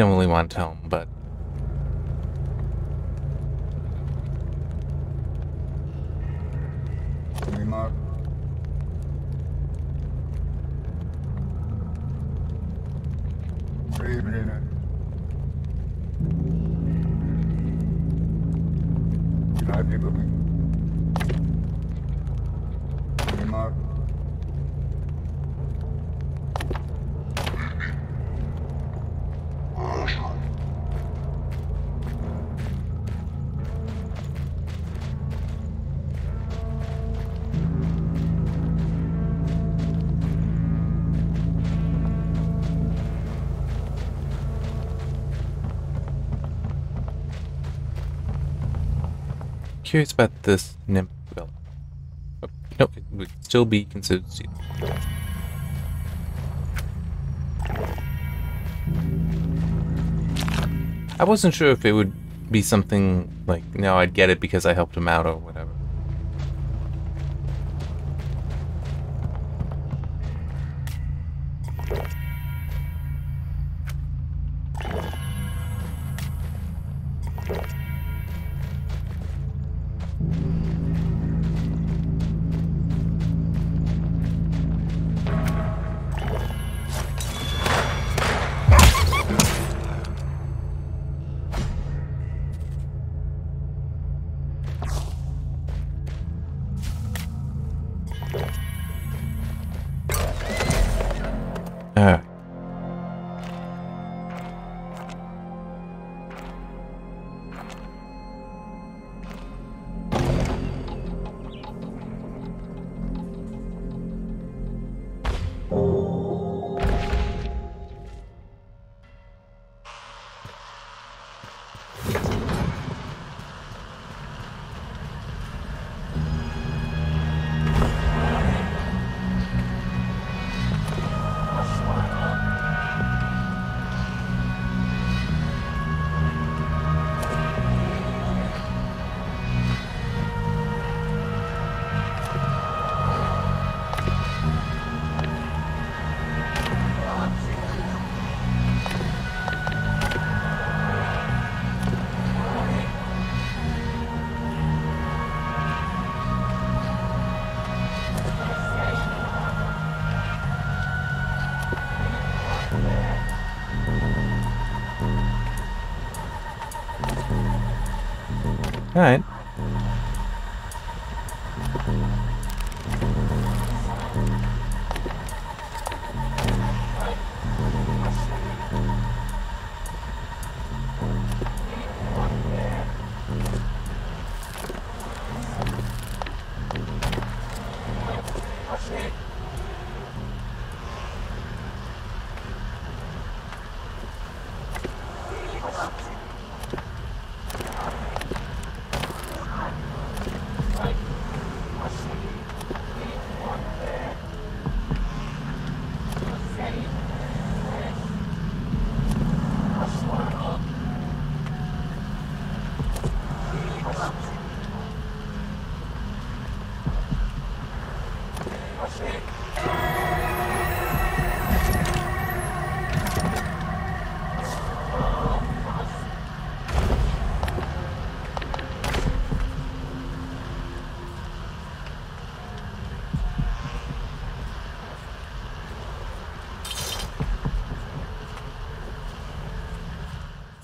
Don't really want to tell him, curious about this nymph development. Oh, no, it would still be considered seed. I wasn't sure if it would be something like, no, I'd get it because I helped him out or whatever.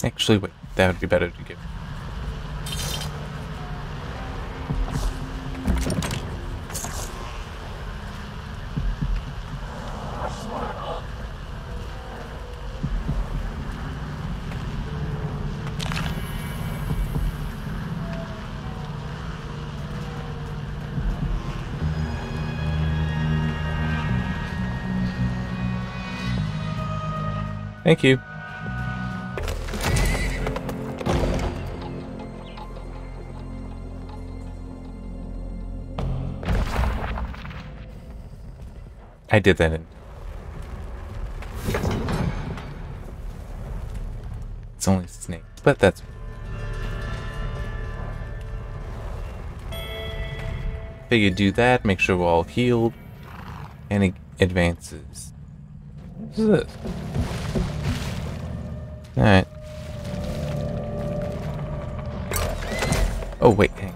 Actually, wait. That would be better to give. Thank you. I did that. It's only snakes, but that's. Figure do that, make sure we're all healed. and it advances. What is this? Alright. Oh, wait, hang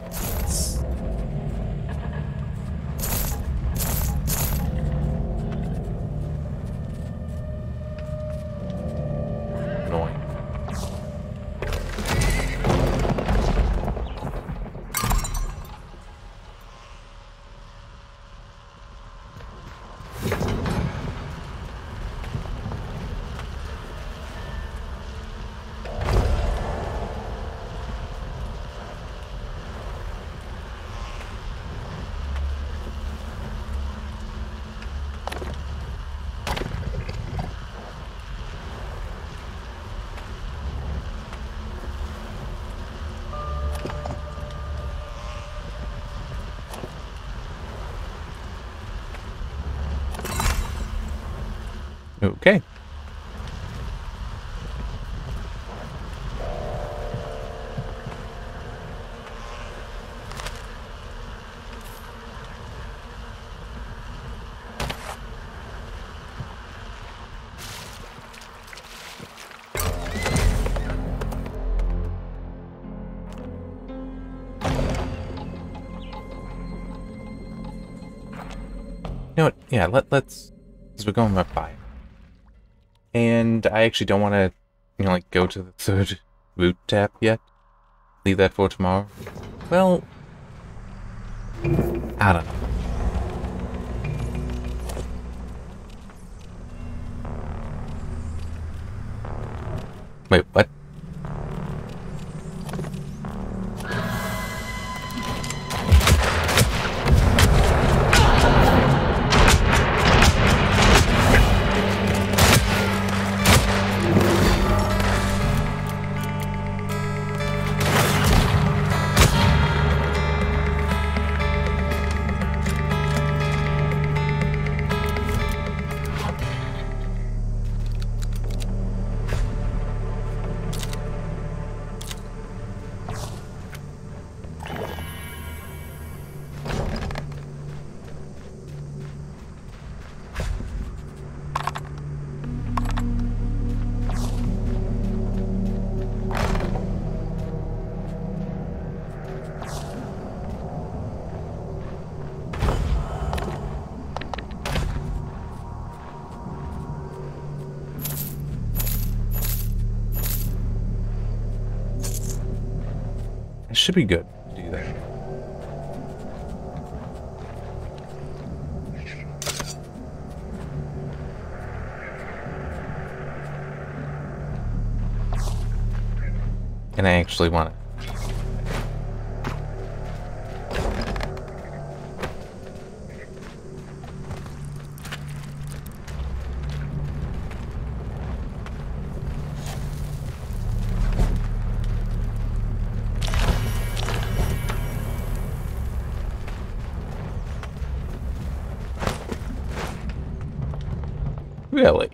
Yeah, let, let's... Because we're going up by. And I actually don't want to, you know, like, go to the third root tap yet. Leave that for tomorrow. Well... I don't know. Wait, what? Really?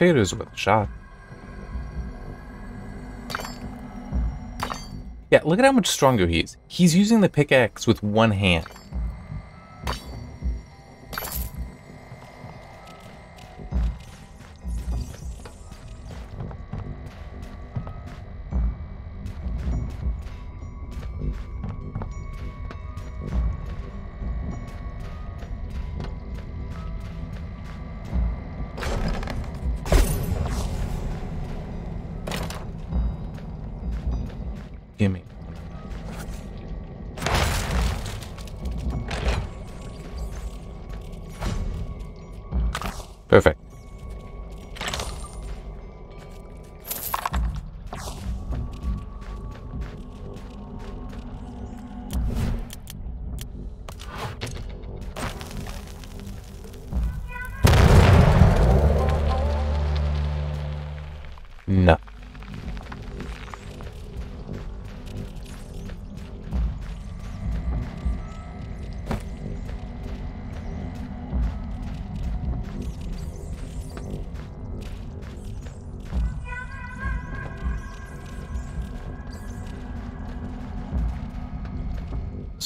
Figured it was worth a shot. Yeah, look at how much stronger he is. He's using the pickaxe with one hand.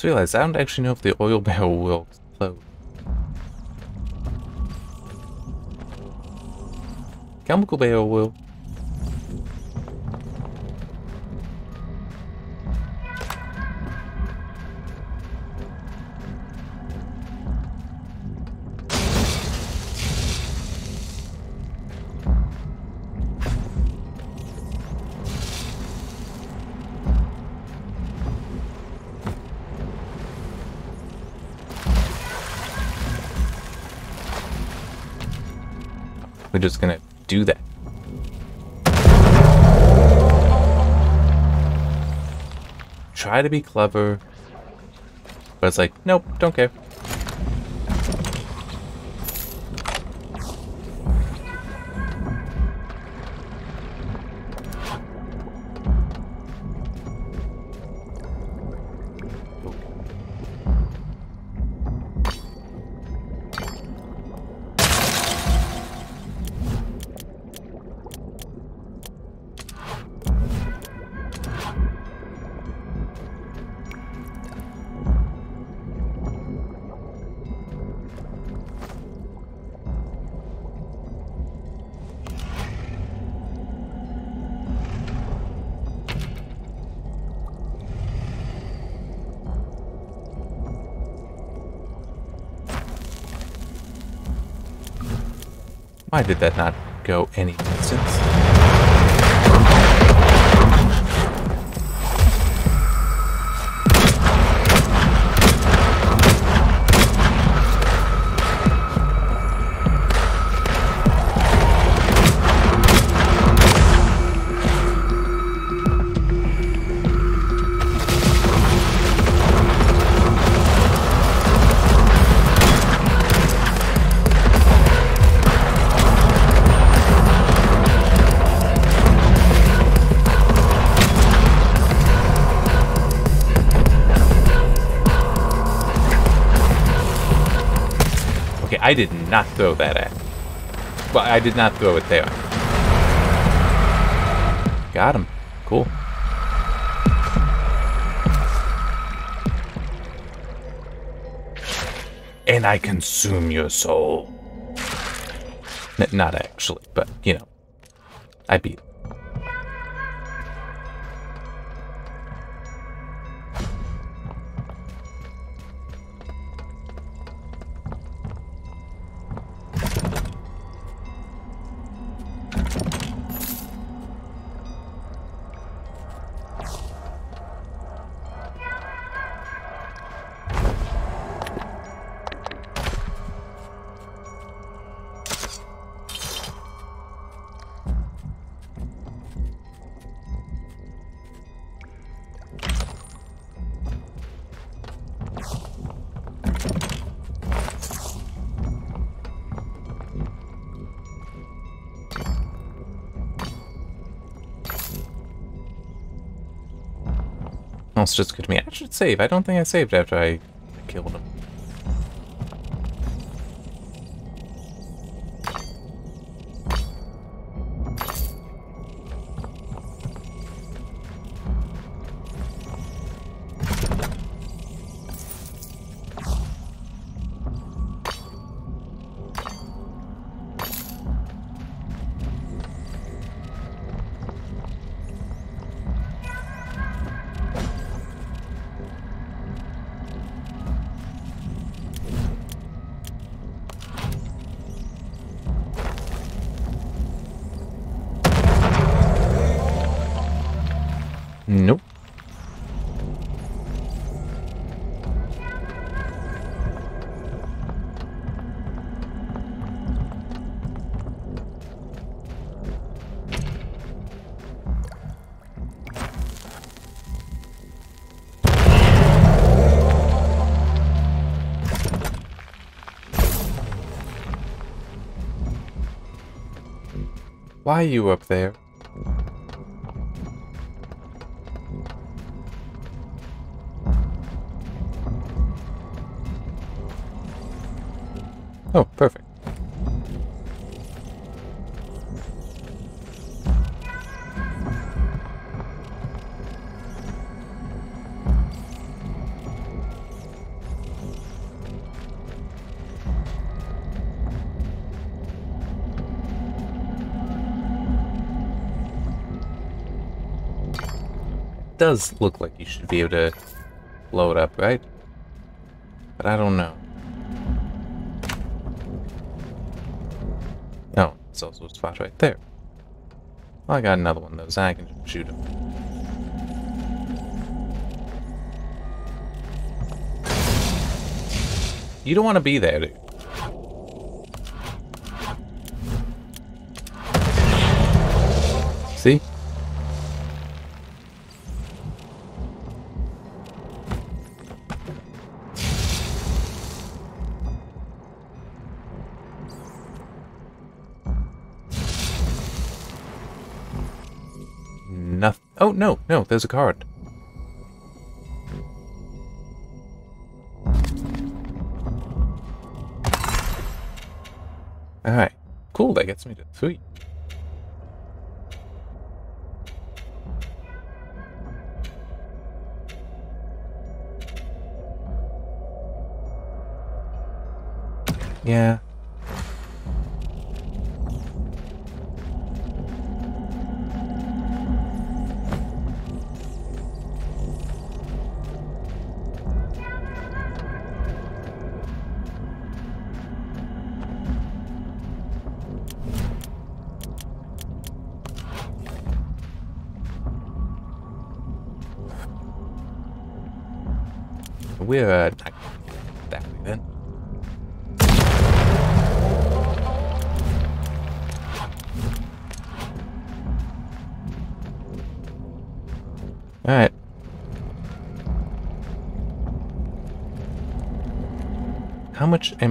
Realized I don't actually know if the oil barrel will explode. Chemical barrel will. To be clever, but it's like, nope, don't care. Why did that not go any distance? Not throw that at. Well, I did not throw it there. Got him. Cool. And I consume your soul. N not actually, but, you know. I beat Almost just good to me. I should save. I don't think I saved after I killed him. Why are you up there? Does look like you should be able to blow it up, right? But I don't know. Oh, it's also a spot right there. Well, I got another one though, so I can shoot him. You don't want to be there, dude. There's a card. Alright. Cool, that gets me to three. Yeah.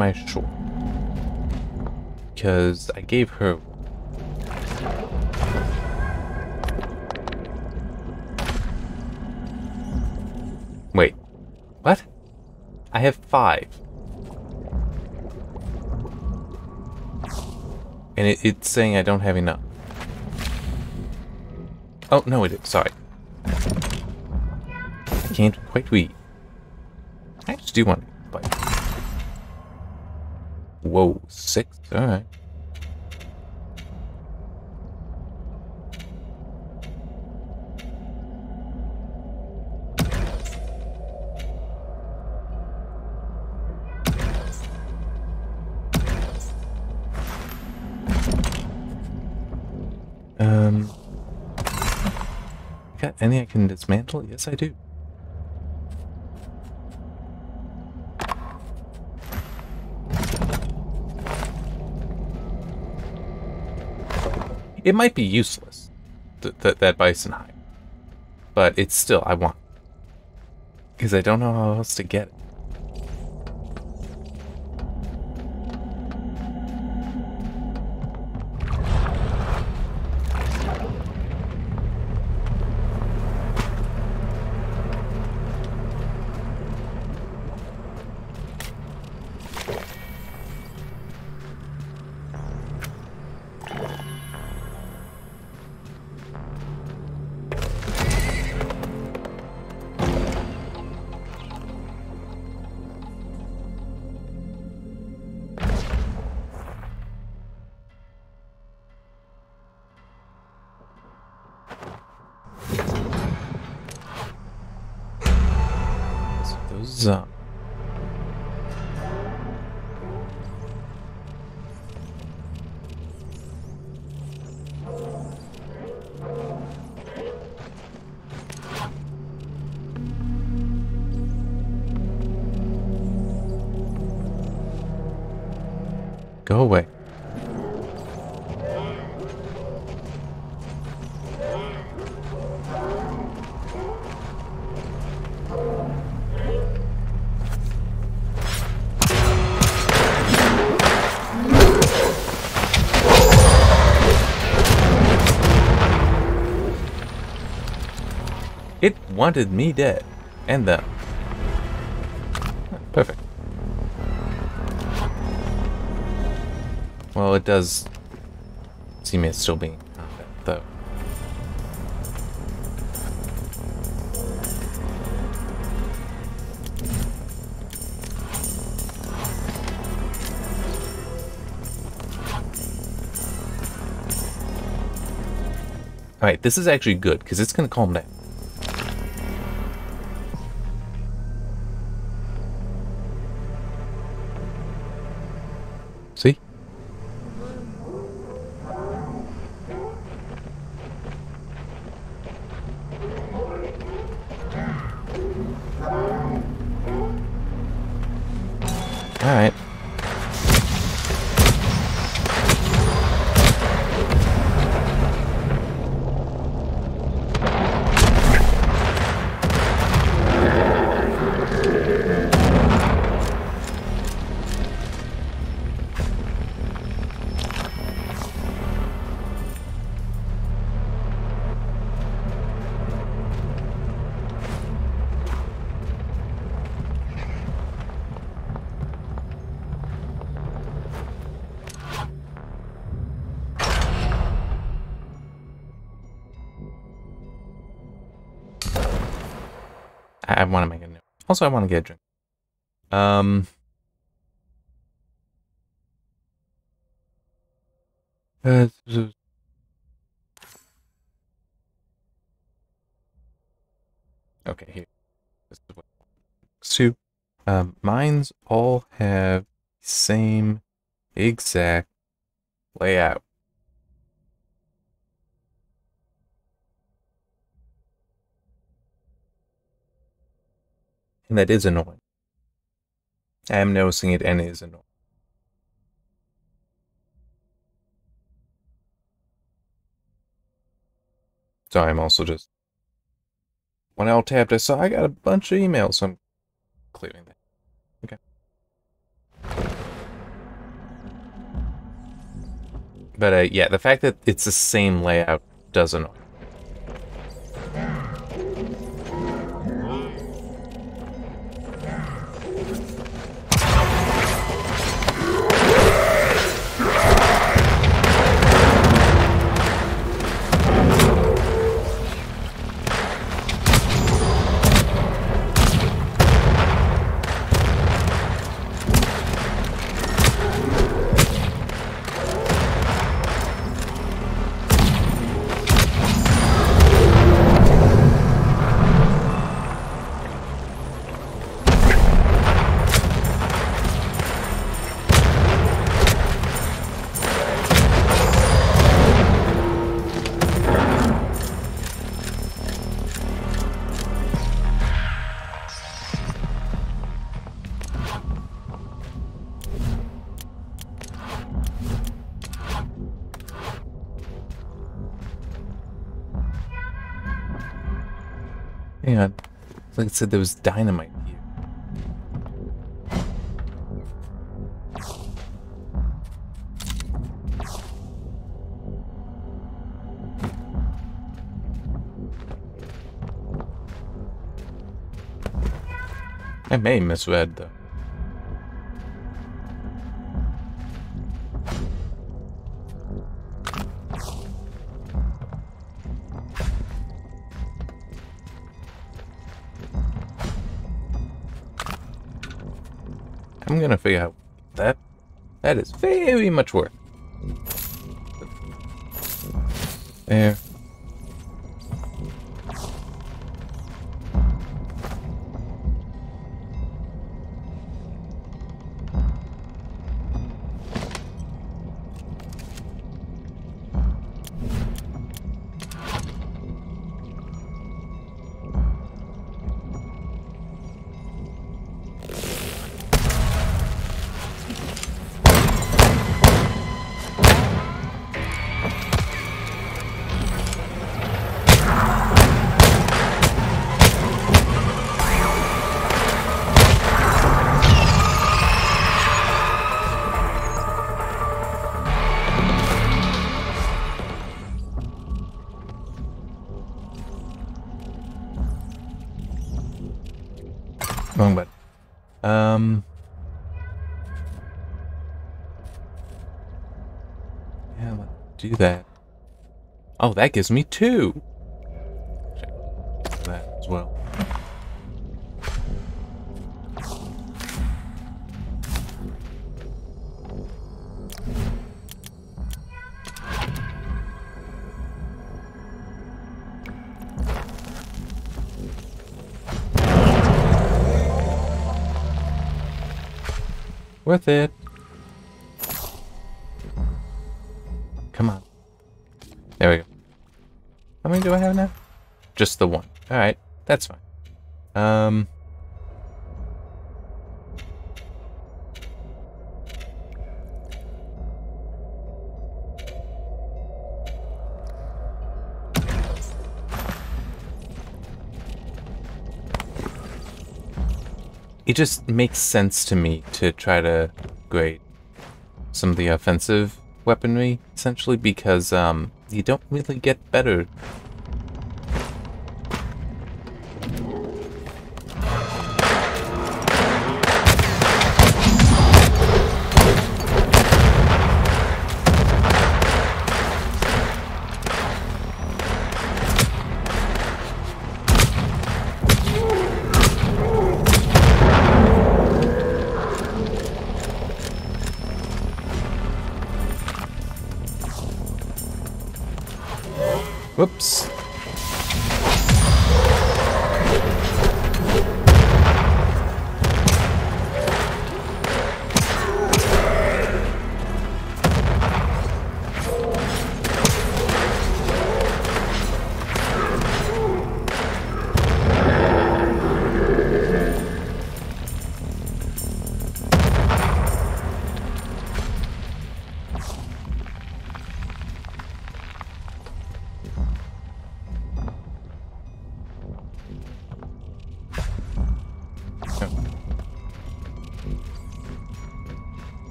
Am I short? Because I gave her... Wait. What? I have five. And it, it's saying I don't have enough. Oh, no, it is. Sorry. I can't quite read. I just do want. Whoa, six? Alright. Um, got any I can dismantle? Yes, I do. It might be useless, th th that bison hide, but it's still I want because I don't know how else to get it. Wanted me dead. And them. Perfect. Well, it does seem it's still being combat, though. Alright, this is actually good, because it's going to calm down. Also, I want to get a drink. Um. Uh, okay, here. This is what two. Um, mines all have same exact layout. And that is annoying. I am noticing it and it is annoying. So I'm also just when I tapped I saw I got a bunch of emails, so I'm clearing that. Okay. But uh, yeah, the fact that it's the same layout does annoy. Said there was dynamite here. I may misread though. I'm gonna figure out that. That is very much worth. There. That gives me two. Just the one. Alright, that's fine. Um... it just makes sense to me to try to grade some of the offensive weaponry, essentially, because um, you don't really get better.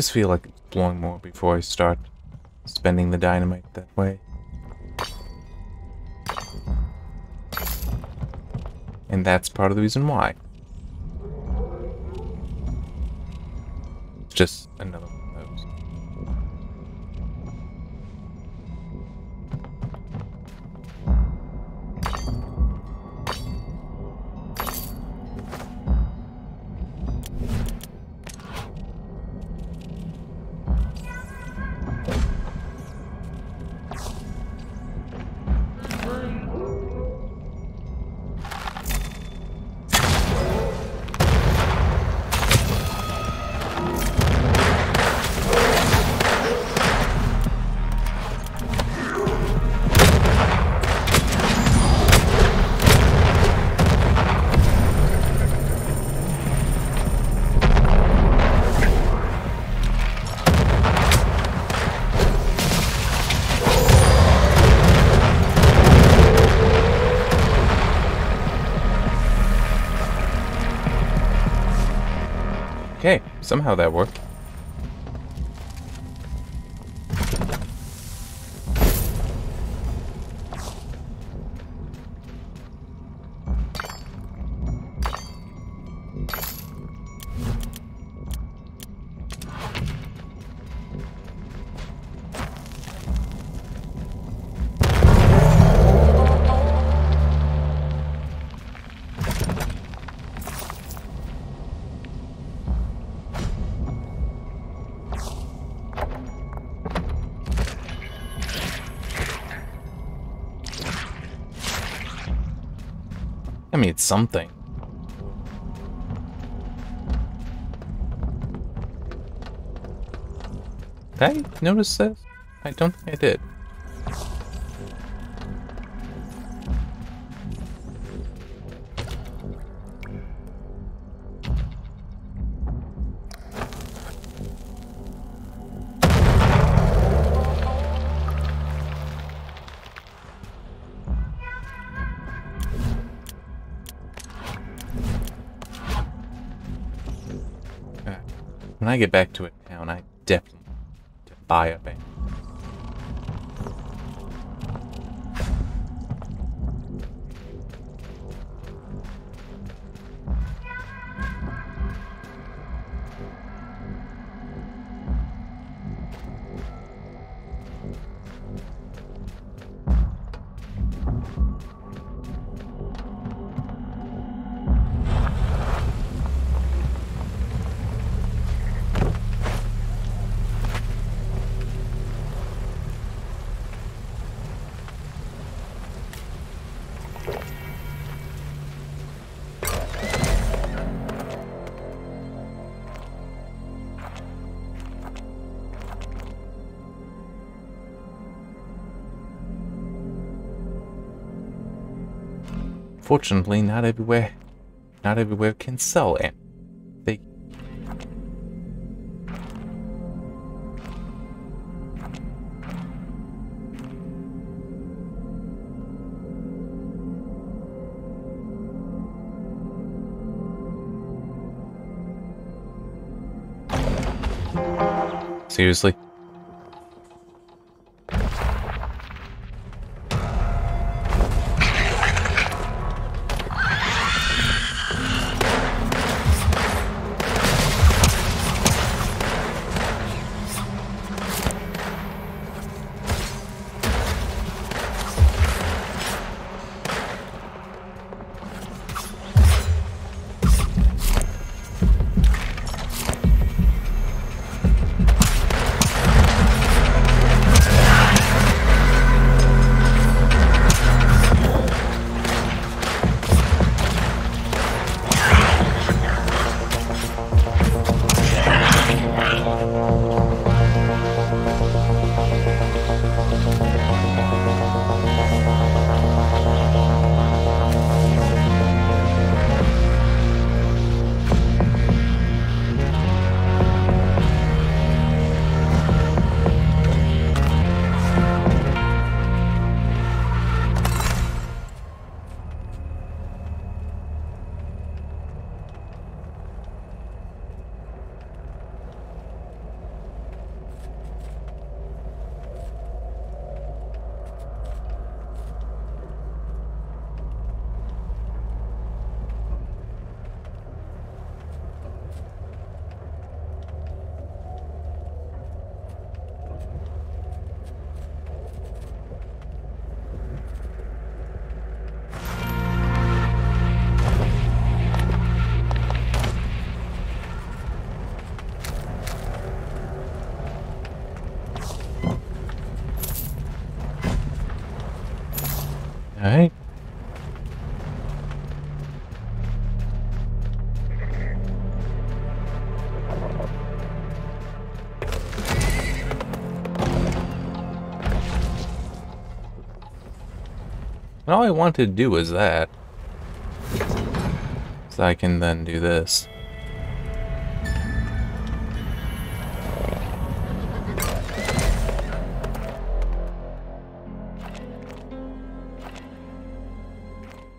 Just feel like blowing more before I start spending the dynamite that way. And that's part of the reason why. Somehow that worked. Mean, it's something. Did I notice this? I don't think I did. I get back to a town, I definitely buy a bank. Fortunately, not everywhere, not everywhere can sell it. They Seriously? I want to do is that. So I can then do this.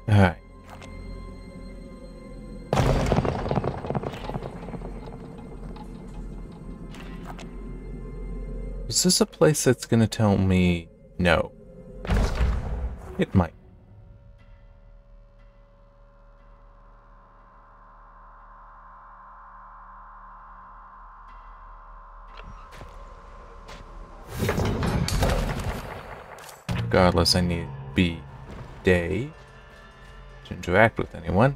Alright. Is this a place that's going to tell me no? It might. Regardless, I need be day to interact with anyone.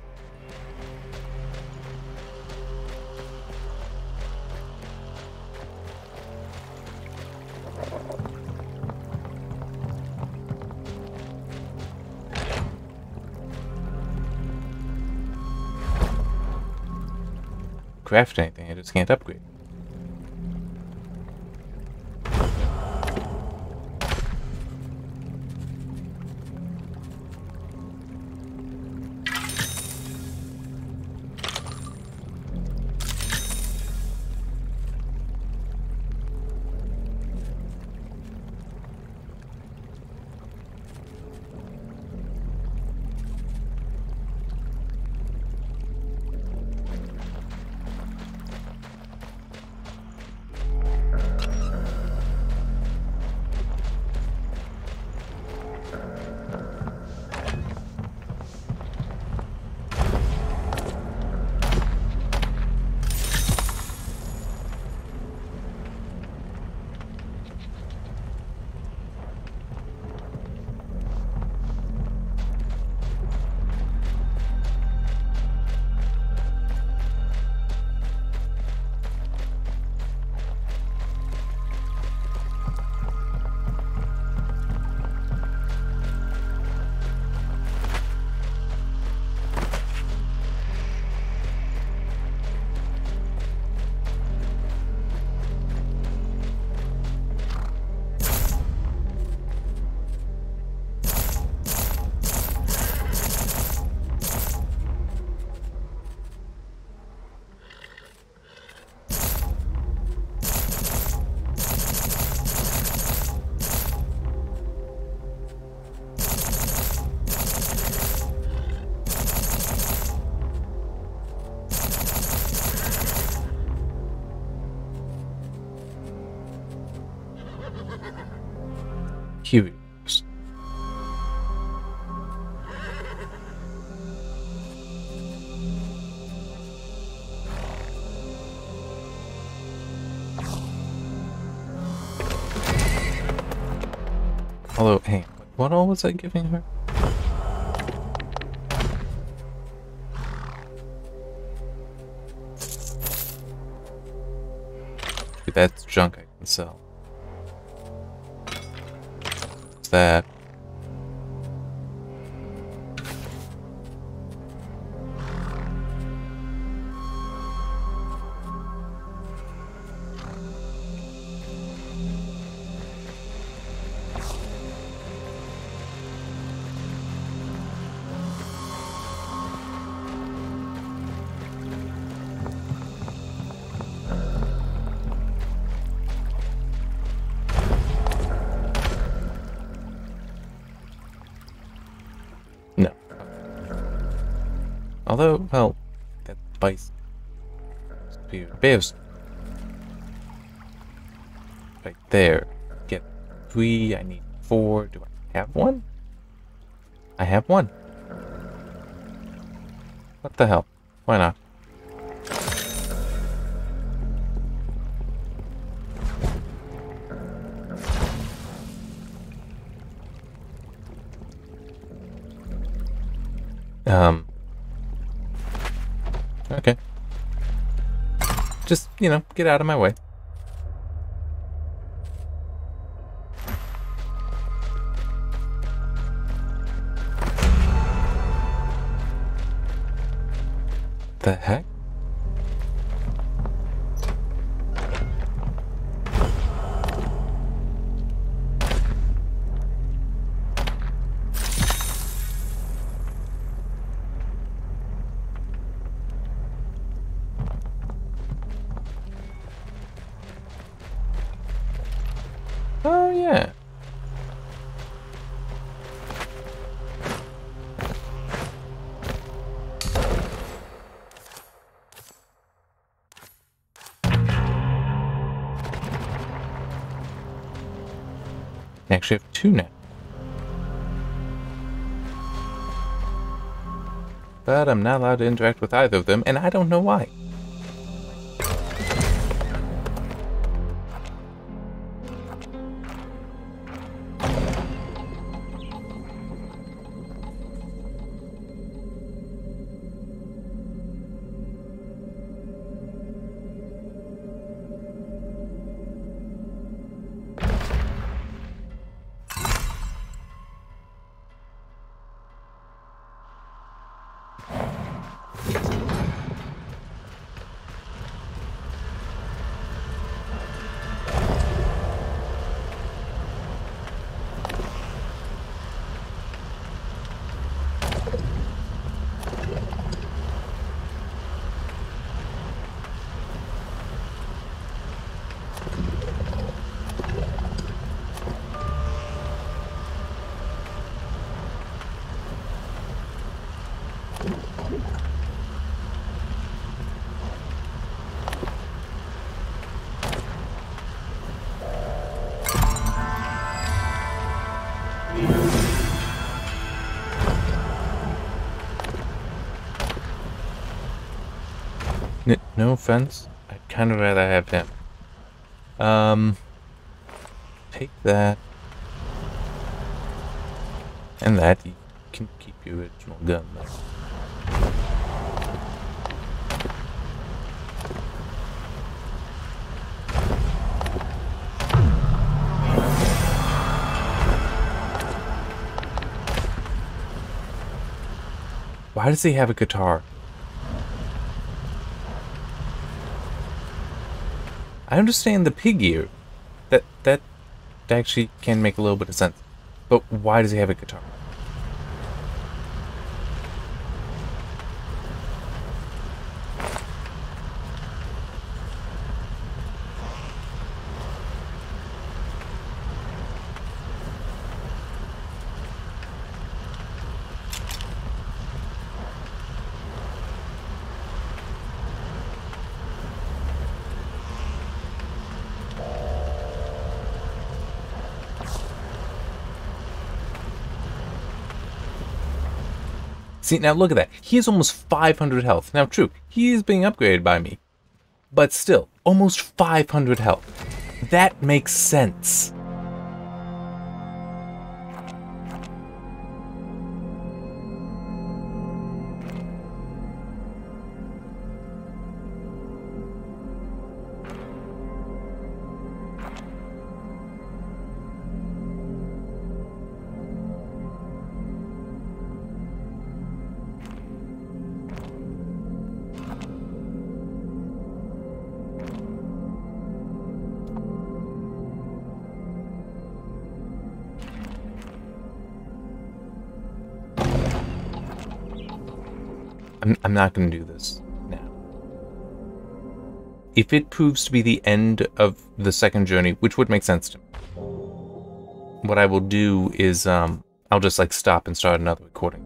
Craft anything, I just can't upgrade. Was I giving her? That's junk I can sell. What's that? I one. What the hell? Why not? Um. Okay. Just, you know, get out of my way. The heck? Two now. But I'm not allowed to interact with either of them, and I don't know why. No offense, I'd kind of rather have him. Um, take that. And that, you can keep your original gun there. Why does he have a guitar? I understand the pig ear. That that actually can make a little bit of sense. But why does he have a guitar? See, now look at that. He has almost 500 health. Now, true, he is being upgraded by me. But still, almost 500 health. That makes sense. I'm, not going to do this now. If it proves to be the end of the second journey, which would make sense to me, what I will do is um, I'll just like stop and start another recording.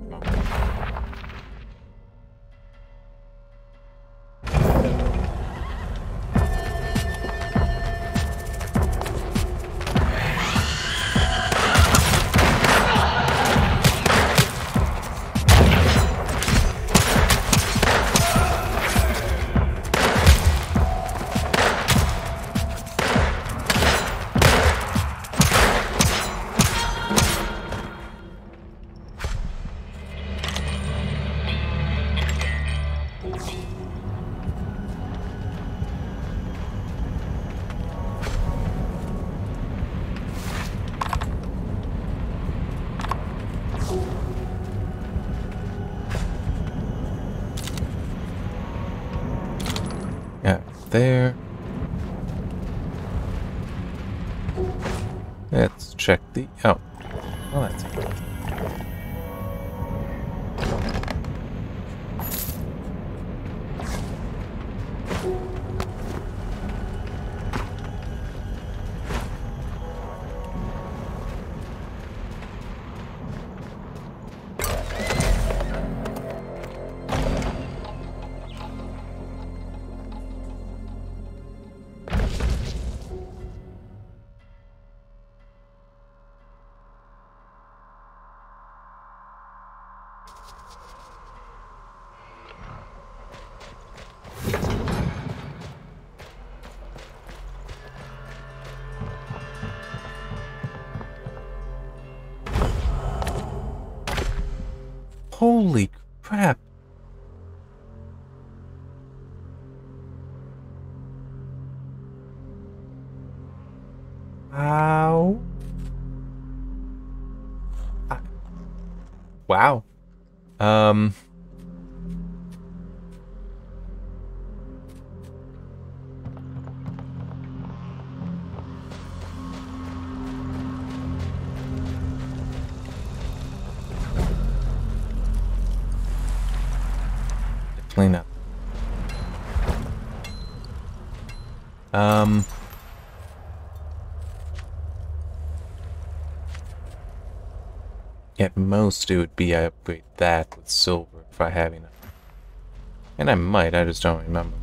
Most, it would be I upgrade that with silver if I have enough. And I might, I just don't remember.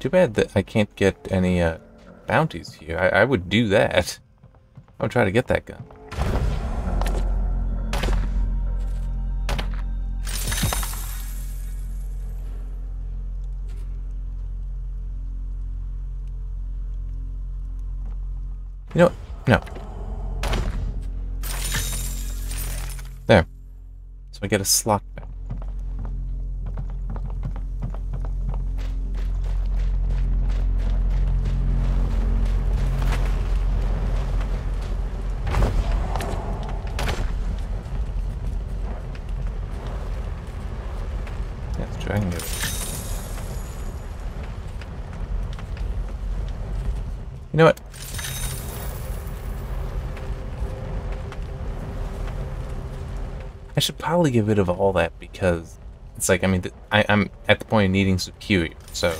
Too bad that I can't get any uh, bounties here. I, I would do that. I would try to get that gun. You? No. There. So I get a slot back. I should probably get rid of all that because it's like, I mean, I, I'm at the point of needing some superior, so.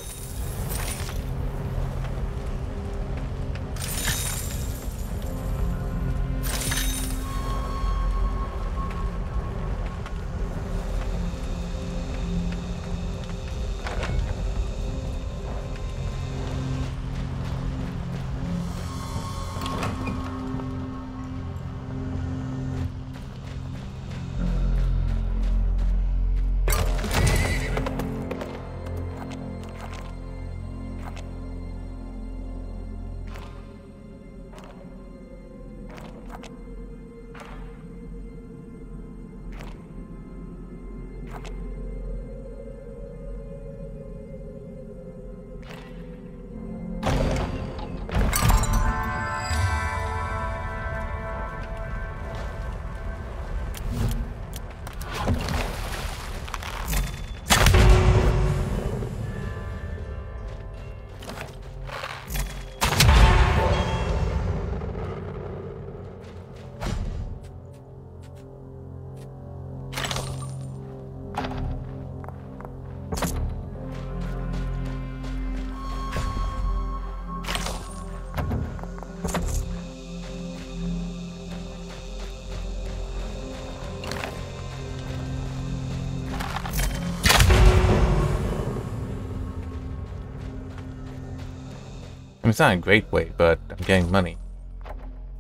Not a great way, but I'm getting money.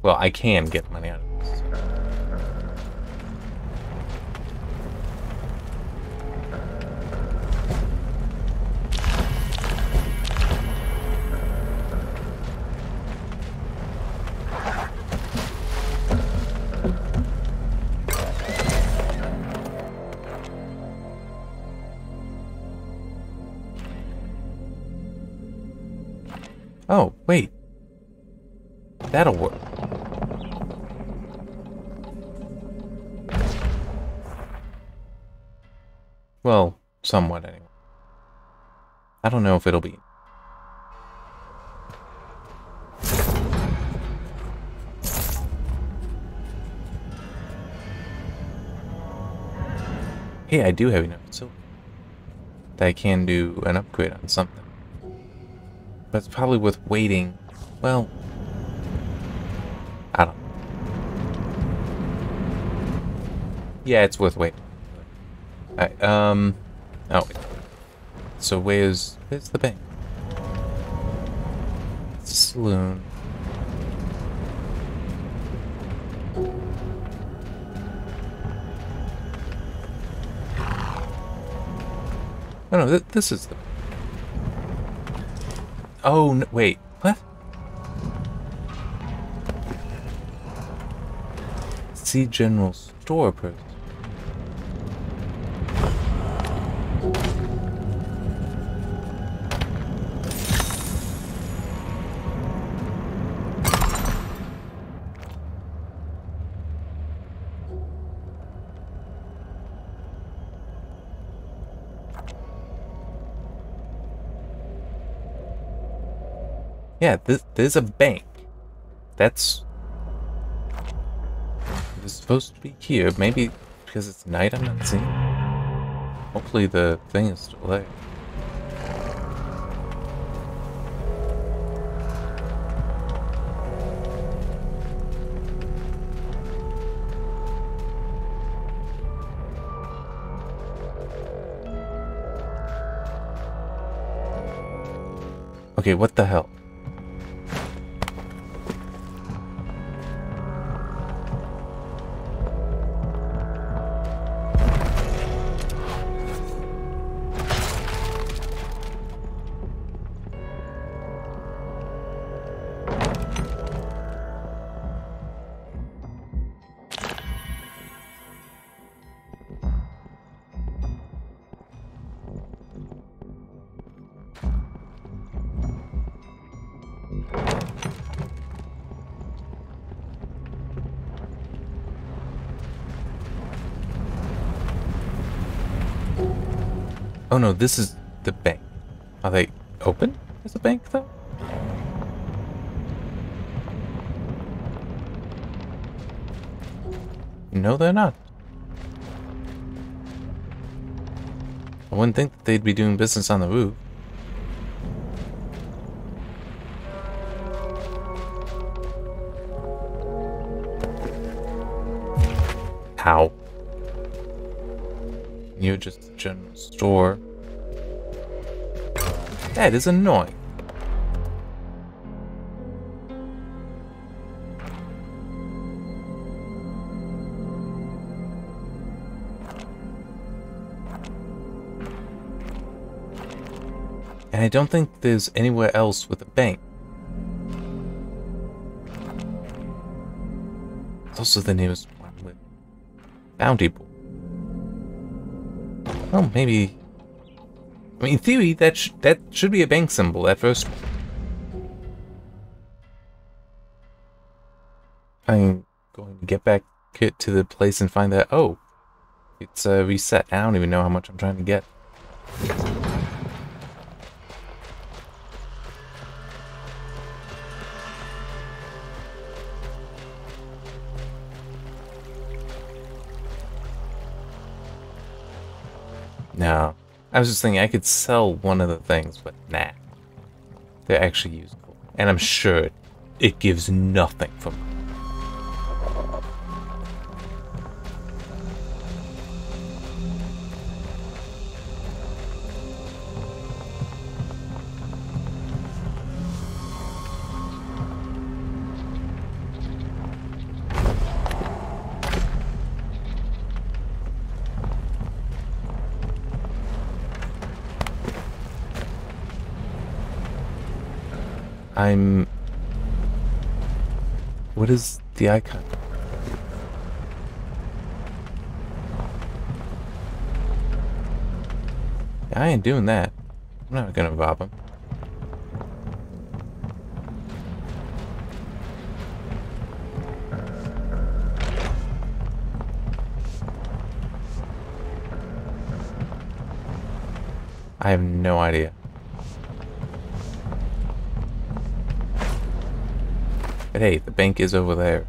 Well, I can get if it'll be. Hey, I do have enough silver. That I can do an upgrade on something. But it's probably worth waiting. Well, I don't. Yeah, it's worth waiting. Alright, um. So where's where's the bank? Saloon. Oh no, th this is the... Oh, no, wait. What? See General Store person. Yeah, this, there's a bank. That's... It's supposed to be here. Maybe because it's night I'm not seeing. Hopefully the thing is still there. Okay, what the hell? Oh no, this is the bank. Are they open as a bank though? No, they're not. I wouldn't think that they'd be doing business on the roof. How? You're just a general store. That is annoying. And I don't think there's anywhere else with a bank. It's also the nearest one with Bounty Pool. Oh, maybe. I mean, in theory, that sh that should be a bank symbol. That first. I'm going to get back to the place and find that. Oh, it's uh, reset. I don't even know how much I'm trying to get. I was just thinking I could sell one of the things, but nah. They're actually useful. And I'm sure it gives nothing for. I'm... What is the icon? I ain't doing that. I'm not gonna rob him. I have no idea. Hey, the bank is over there.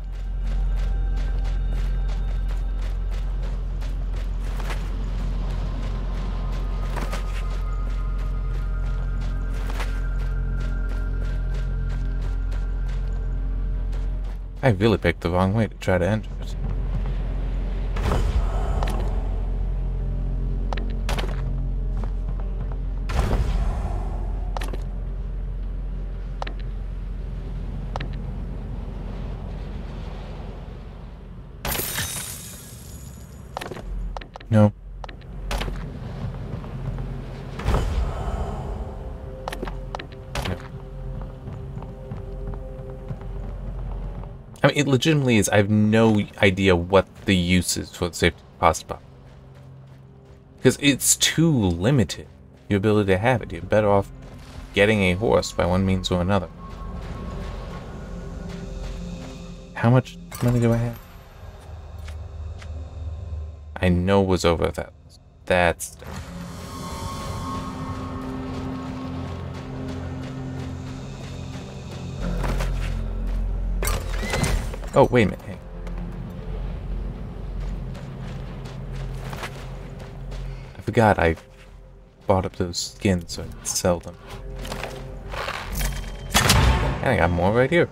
I really picked the wrong way to try to enter mean, it legitimately is. I have no idea what the use is for the safety deposit box. Because it's too limited, your ability to have it. You're better off getting a horse by one means or another. How much money do I have? I know was over that. That's... Oh, wait a minute. Hey. I forgot I bought up those skins so I could sell them. And I got more right here.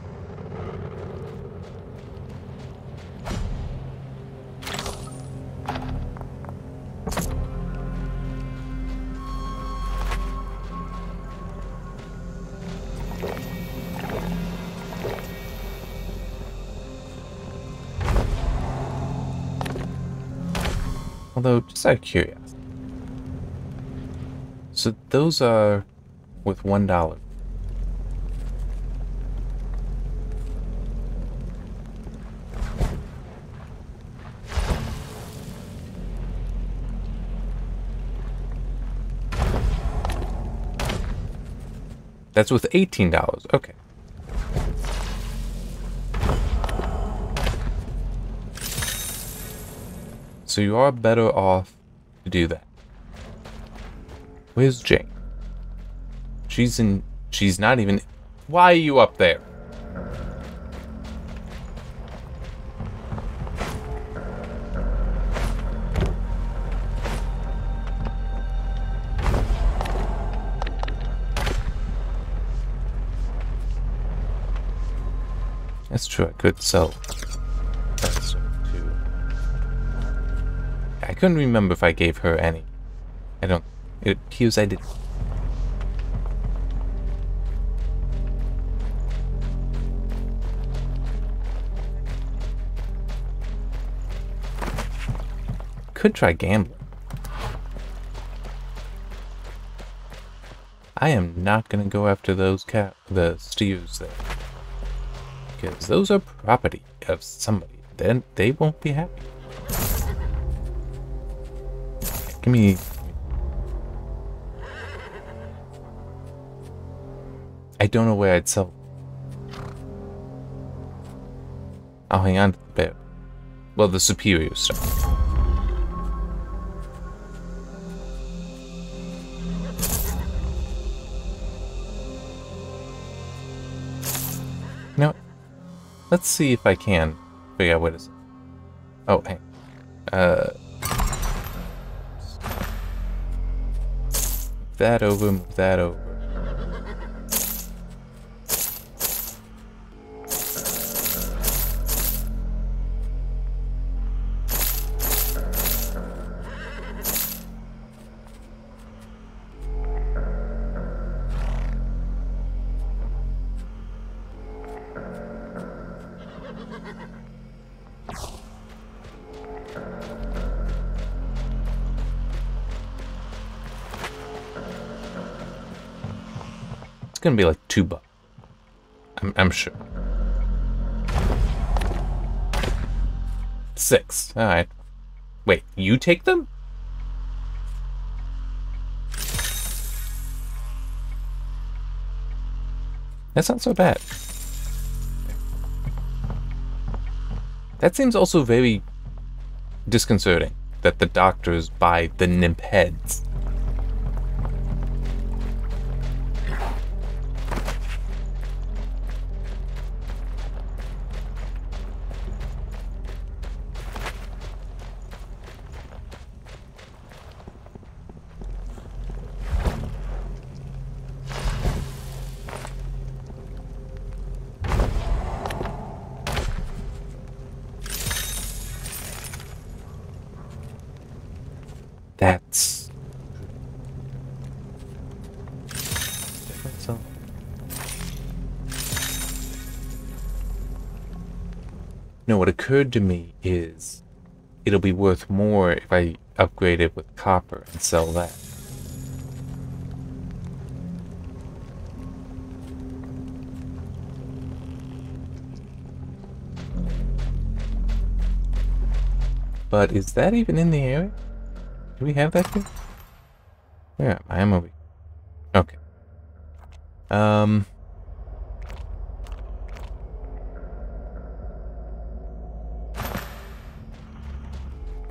Although, just out of curiosity. So those are with one dollar. That's with $18. Okay. So you are better off to do that. Where's Jane? She's in... She's not even... Why are you up there? That's true, I could sell couldn't remember if I gave her any. I don't... It appears I did. Could try gambling. I am not gonna go after those cat the steers there. Because those are property of somebody. Then they won't be happy. Me I don't know where I'd sell. I'll hang on to the bear. Well, the superior stuff. What? Let's see if I can figure out what is. It. Oh, hey. Uh. That over, move that over. Gonna be like two bucks. I'm, I'm sure. Six. Alright. Wait, you take them? That's not so bad. That seems also very disconcerting that the doctors buy the nymph heads. to me is it'll be worth more if I upgrade it with copper and sell that. But is that even in the area? Do we have that thing? Where am I? am over Okay. Um...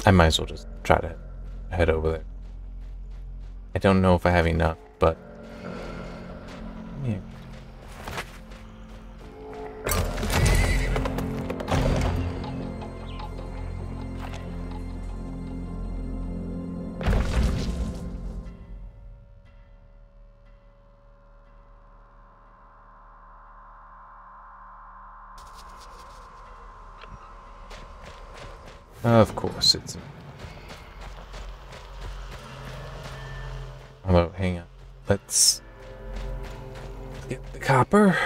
I might as well just try to head over there. I don't know if I have enough, but... Of course, it's... Although, hang on. Let's... Get the copper.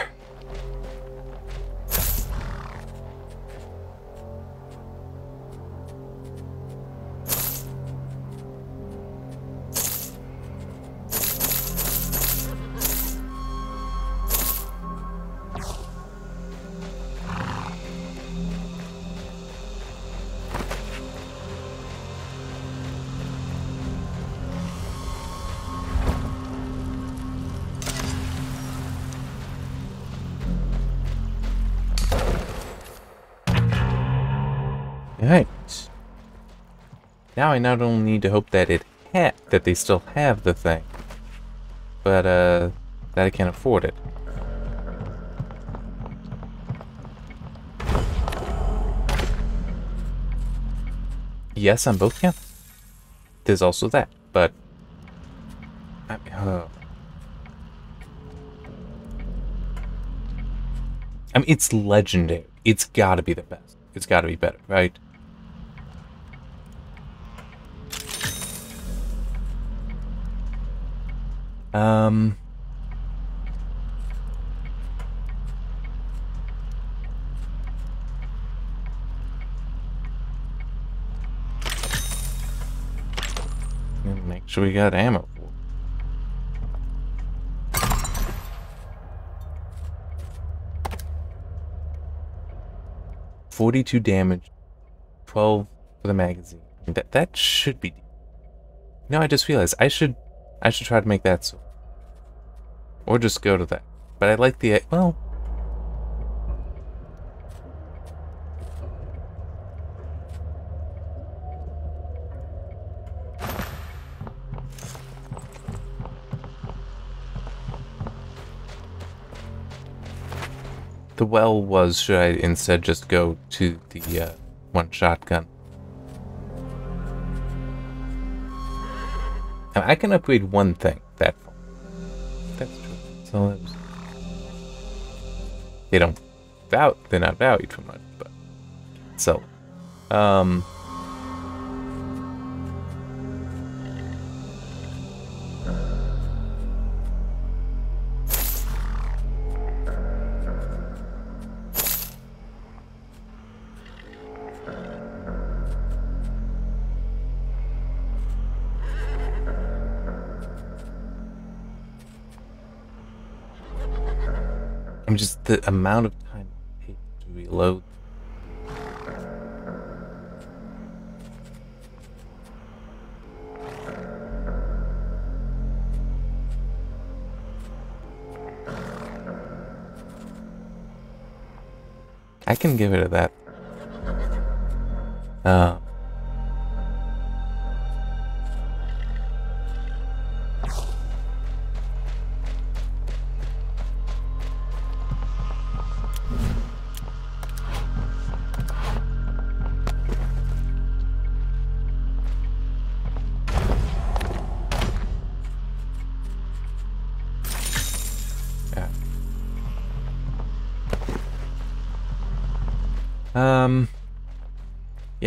Now I not only need to hope that it ha that they still have the thing, but uh, that I can't afford it. Yes, on both counts. There's also that, but I oh. I mean, it's legendary. It's got to be the best. It's got to be better, right? Um. Make sure we got ammo. Forty-two damage, twelve for the magazine. That that should be. No, I just realized I should I should try to make that so. Or just go to that. But I like the, well... The well was, should I instead just go to the uh, one shotgun? I can upgrade one thing. That that's true. So they don't value. They're not valued for much, but so um. The amount of time it takes to reload. I can give it a that. Uh,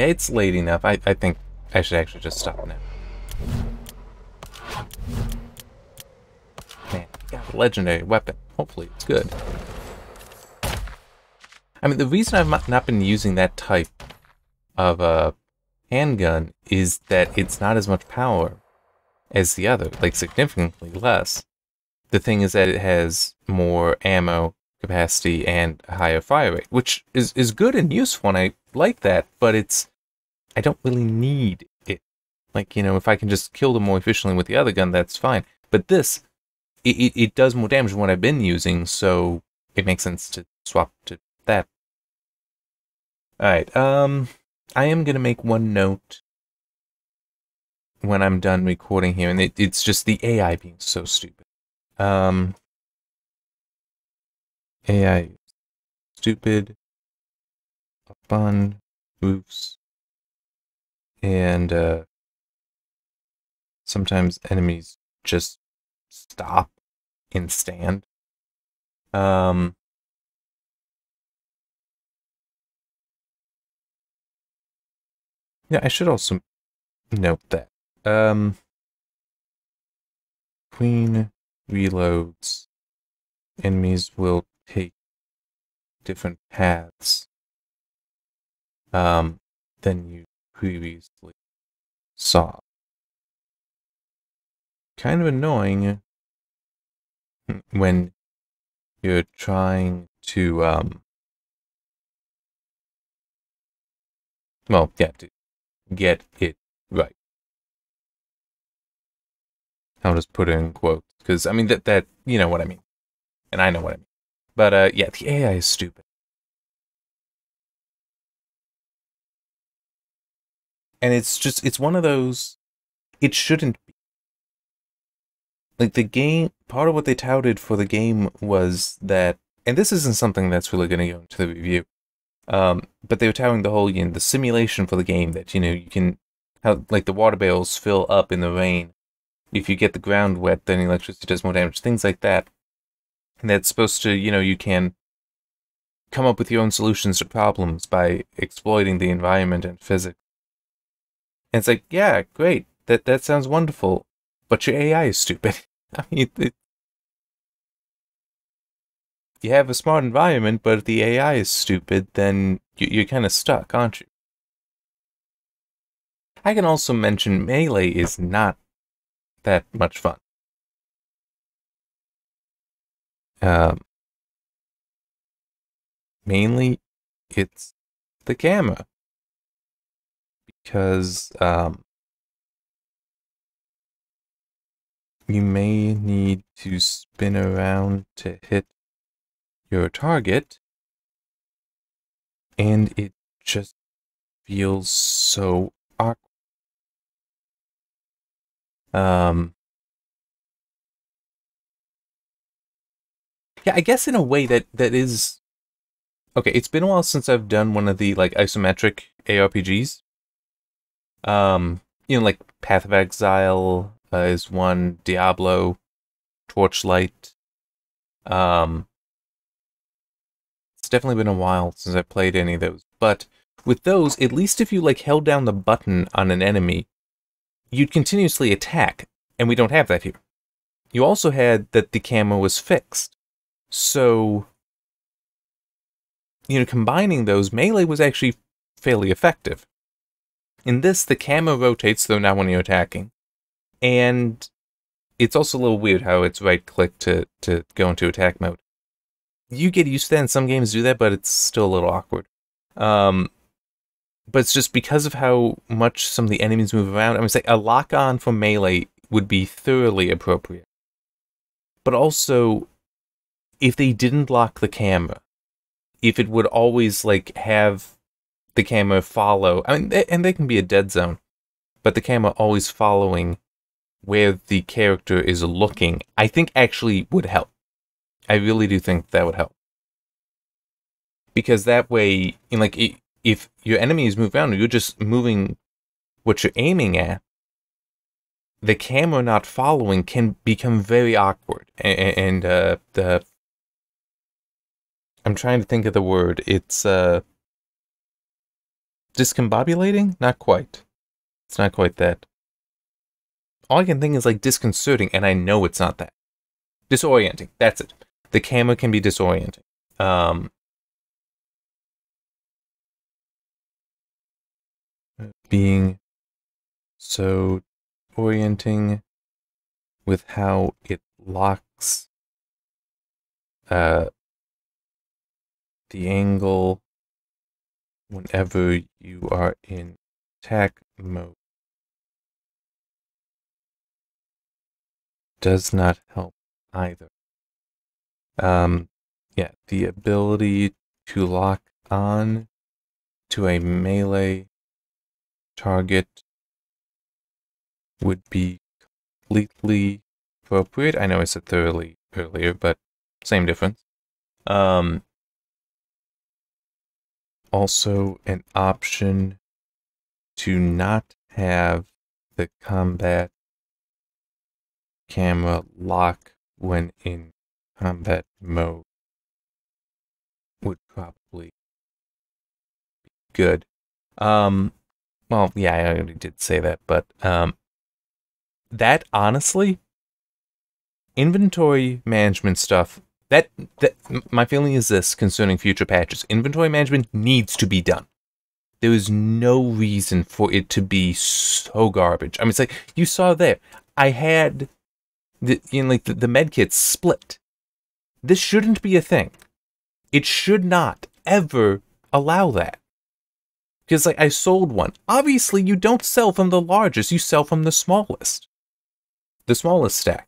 it's late enough. I, I think I should actually just stop now. Man, got a legendary weapon. Hopefully it's good. I mean, the reason I've not been using that type of a handgun is that it's not as much power as the other, like significantly less. The thing is that it has more ammo capacity and a higher fire rate, which is, is good and useful, and I like that, but it's I don't really need it. Like, you know, if I can just kill them more efficiently with the other gun, that's fine. But this, it, it, it does more damage than what I've been using, so it makes sense to swap to that. Alright, um, I am going to make one note when I'm done recording here, and it, it's just the AI being so stupid. Um, AI stupid, fun, moves, and uh, sometimes enemies just stop and stand. Um, yeah, I should also note that. Um, Queen reloads. Enemies will take different paths um, than you previously saw. Kind of annoying when you're trying to, um, well, yeah, to get it right. I'll just put in quotes because I mean that that you know what I mean, and I know what I mean. But uh, yeah, the AI is stupid. And it's just, it's one of those, it shouldn't be. Like the game, part of what they touted for the game was that, and this isn't something that's really going to go into the review, um, but they were touting the whole, you know, the simulation for the game that, you know, you can, how, like the water barrels fill up in the rain. If you get the ground wet, then electricity does more damage, things like that. And that's supposed to, you know, you can come up with your own solutions to problems by exploiting the environment and physics. And it's like, yeah, great. That that sounds wonderful. But your AI is stupid. I mean, it, you have a smart environment, but if the AI is stupid, then you, you're kind of stuck, aren't you? I can also mention Melee is not that much fun. Um, mainly, it's the camera because um, you may need to spin around to hit your target and it just feels so awkward. Um, yeah, I guess in a way that that is okay. It's been a while since I've done one of the like isometric ARPGs, um, you know, like Path of Exile uh, is one, Diablo, Torchlight. Um, it's definitely been a while since I played any of those, but with those, at least if you like held down the button on an enemy, you'd continuously attack, and we don't have that here. You also had that the camera was fixed. So, you know, combining those, melee was actually fairly effective. In this, the camera rotates, though not when you're attacking. And it's also a little weird how it's right click to, to go into attack mode. You get used to that, and some games do that, but it's still a little awkward. Um, but it's just because of how much some of the enemies move around. I mean, say a lock on for melee would be thoroughly appropriate. But also, if they didn't lock the camera, if it would always like have the camera follow. I mean, and they can be a dead zone, but the camera always following where the character is looking, I think actually would help. I really do think that would help. Because that way, in like, if your enemy is move around, you're just moving what you're aiming at, the camera not following can become very awkward. And, and uh, the. I'm trying to think of the word. It's, uh, discombobulating? Not quite. It's not quite that. All I can think is like disconcerting, and I know it's not that. Disorienting. That's it. The camera can be disorienting. Um, being so orienting with how it locks uh, the angle whenever you are in attack mode does not help either. Um, yeah, the ability to lock on to a melee target would be completely appropriate. I know I said thoroughly earlier, but same difference. Um, also an option to not have the combat camera lock when in combat mode would probably be good. Um, well, yeah, I already did say that, but um, that honestly, inventory management stuff. That that my feeling is this concerning future patches: inventory management needs to be done. There is no reason for it to be so garbage. I mean, it's like you saw there. I had the you know, like the, the med kits split. This shouldn't be a thing. It should not ever allow that. Because like I sold one. Obviously, you don't sell from the largest, you sell from the smallest. The smallest stack.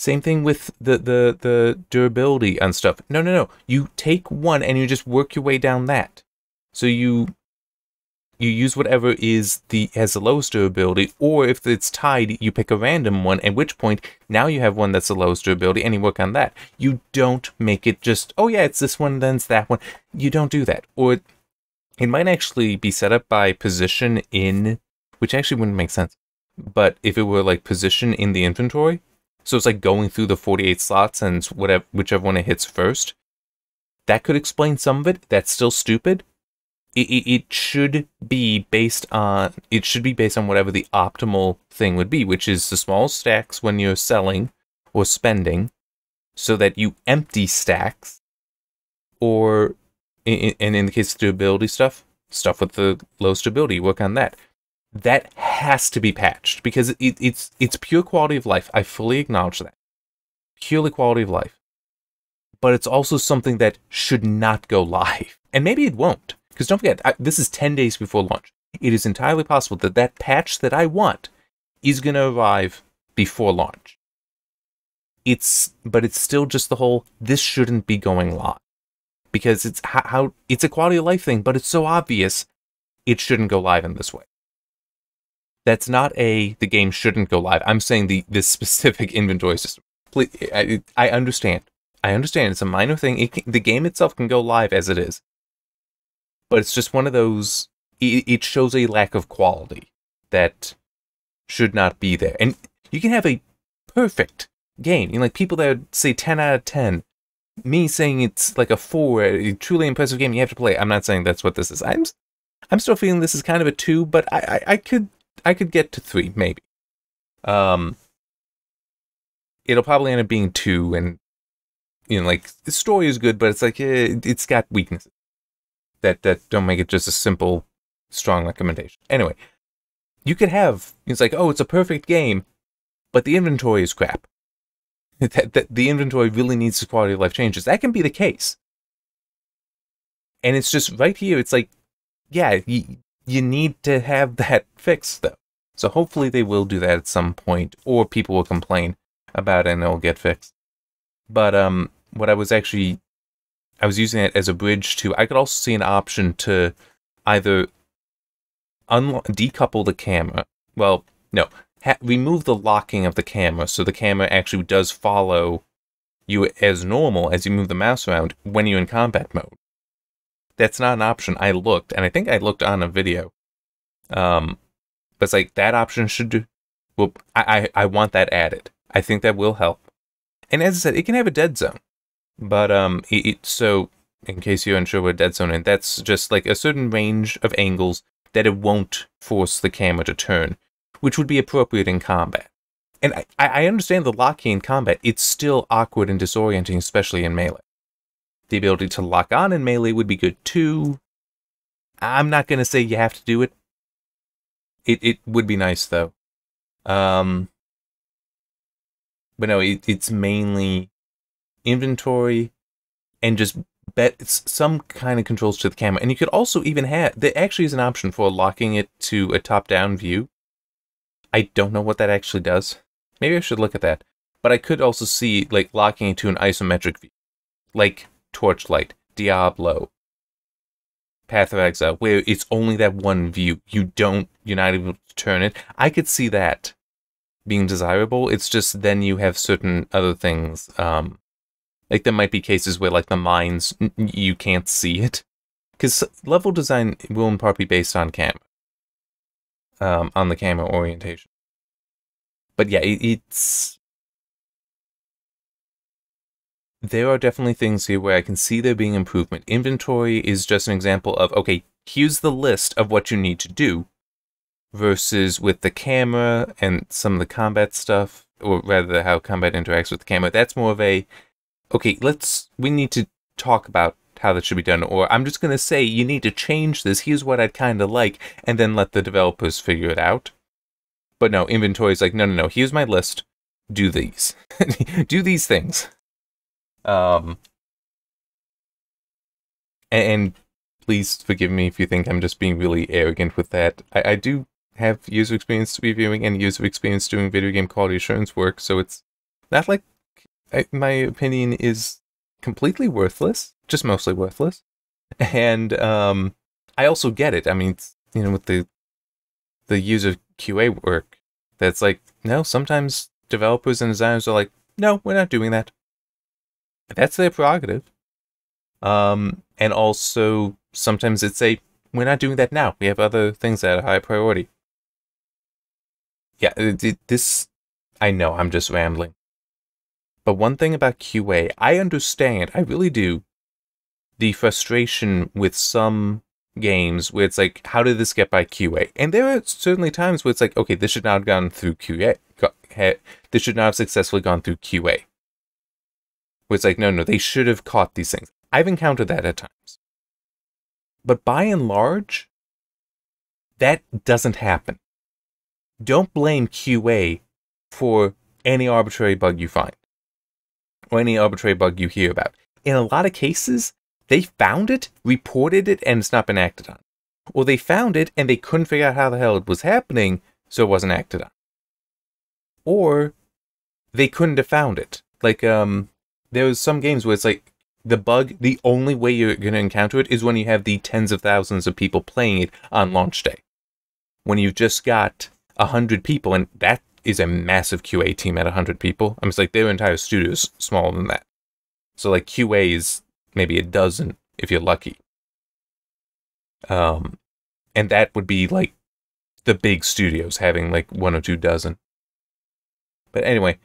Same thing with the, the, the durability and stuff. No, no, no. You take one and you just work your way down that. So you you use whatever is the has the lowest durability, or if it's tied, you pick a random one, at which point now you have one that's the lowest durability and you work on that. You don't make it just, oh yeah, it's this one, then it's that one. You don't do that. Or it might actually be set up by position in, which actually wouldn't make sense. But if it were like position in the inventory, so it's like going through the 48 slots and whatever, whichever one it hits first, that could explain some of it. That's still stupid, it, it should be based on it should be based on whatever the optimal thing would be, which is the small stacks when you're selling or spending, so that you empty stacks, or and in the case of durability stuff, stuff with the low stability, work on that. That has to be patched because it, it's it's pure quality of life. I fully acknowledge that, purely quality of life. But it's also something that should not go live, and maybe it won't because don't forget, I, this is 10 days before launch. It is entirely possible that that patch that I want is going to arrive before launch. It's, but it's still just the whole, this shouldn't be going live. Because it's how, how it's a quality of life thing, but it's so obvious it shouldn't go live in this way. That's not a, the game shouldn't go live. I'm saying the, this specific inventory system. Please, I, I understand. I understand. It's a minor thing. It can, the game itself can go live as it is but it's just one of those. It, it shows a lack of quality that should not be there. And you can have a perfect game. You know, like people that say 10 out of 10. Me saying it's like a 4, a truly impressive game you have to play. I'm not saying that's what this is. I'm I'm still feeling this is kind of a 2, but I, I, I could I could get to 3 maybe. Um it'll probably end up being 2 and you know like the story is good, but it's like eh, it's got weaknesses that that don't make it just a simple, strong recommendation. Anyway, you could have it's like, oh, it's a perfect game, but the inventory is crap. that, that the inventory really needs quality of life changes. That can be the case. And it's just right here. It's like, yeah, you need to have that fixed though. So hopefully they will do that at some point, or people will complain about it and it'll get fixed. But um, what I was actually I was using it as a bridge to. I could also see an option to either decouple the camera. Well, no, remove the locking of the camera so the camera actually does follow you as normal as you move the mouse around when you're in combat mode. That's not an option. I looked, and I think I looked on a video. Um, but it's like that option should do. Well, I, I I want that added. I think that will help. And as I said, it can have a dead zone. But um, it, it, so in case you're unsure what dead zone is, that's just like a certain range of angles that it won't force the camera to turn, which would be appropriate in combat. And I, I understand the locking in combat, it's still awkward and disorienting, especially in melee. The ability to lock on in melee would be good too. I'm not going to say you have to do it. It it would be nice though. Um, but no, it, it's mainly inventory and just bet it's some kind of controls to the camera. And you could also even have, there actually is an option for locking it to a top-down view. I don't know what that actually does. Maybe I should look at that. But I could also see, like, locking it to an isometric view. Like Torchlight, Diablo, Path of Exile, where it's only that one view. You don't, you're not able to turn it. I could see that being desirable. It's just then you have certain other things, um, like there might be cases where like the mines you can't see it because level design will in part be based on camera, um, on the camera orientation. But yeah, it, it's there are definitely things here where I can see there being improvement. Inventory is just an example of okay, here's the list of what you need to do, versus with the camera and some of the combat stuff, or rather how combat interacts with the camera. That's more of a okay, let's, we need to talk about how that should be done, or I'm just going to say, you need to change this, here's what I'd kind of like, and then let the developers figure it out. But no, inventory is like, no, no, no, here's my list, do these. do these things. Um, and, please forgive me if you think I'm just being really arrogant with that. I, I do have user experience reviewing and user experience doing video game quality assurance work, so it's not like I, my opinion is completely worthless, just mostly worthless. And um, I also get it. I mean, you know, with the the user QA work, that's like, no, sometimes developers and designers are like, no, we're not doing that. That's their prerogative. Um, and also sometimes it's a, we're not doing that now. We have other things that are high priority. Yeah, this, I know, I'm just rambling. But one thing about QA, I understand, I really do, the frustration with some games where it's like, how did this get by QA? And there are certainly times where it's like, okay, this should not have gone through QA. This should not have successfully gone through QA. It's like, no, no, they should have caught these things. I've encountered that at times. But by and large, that doesn't happen. Don't blame QA for any arbitrary bug you find or any arbitrary bug you hear about. In a lot of cases, they found it, reported it, and it's not been acted on. Or they found it and they couldn't figure out how the hell it was happening, so it wasn't acted on. Or they couldn't have found it. Like, um, there was some games where it's like the bug, the only way you're going to encounter it is when you have the tens of thousands of people playing it on launch day. When you've just got a hundred people, and that is a massive QA team at 100 people. I mean, it's like their entire studio is smaller than that. So like QA is maybe a dozen if you're lucky. Um, and that would be like the big studios having like one or two dozen. But anyway,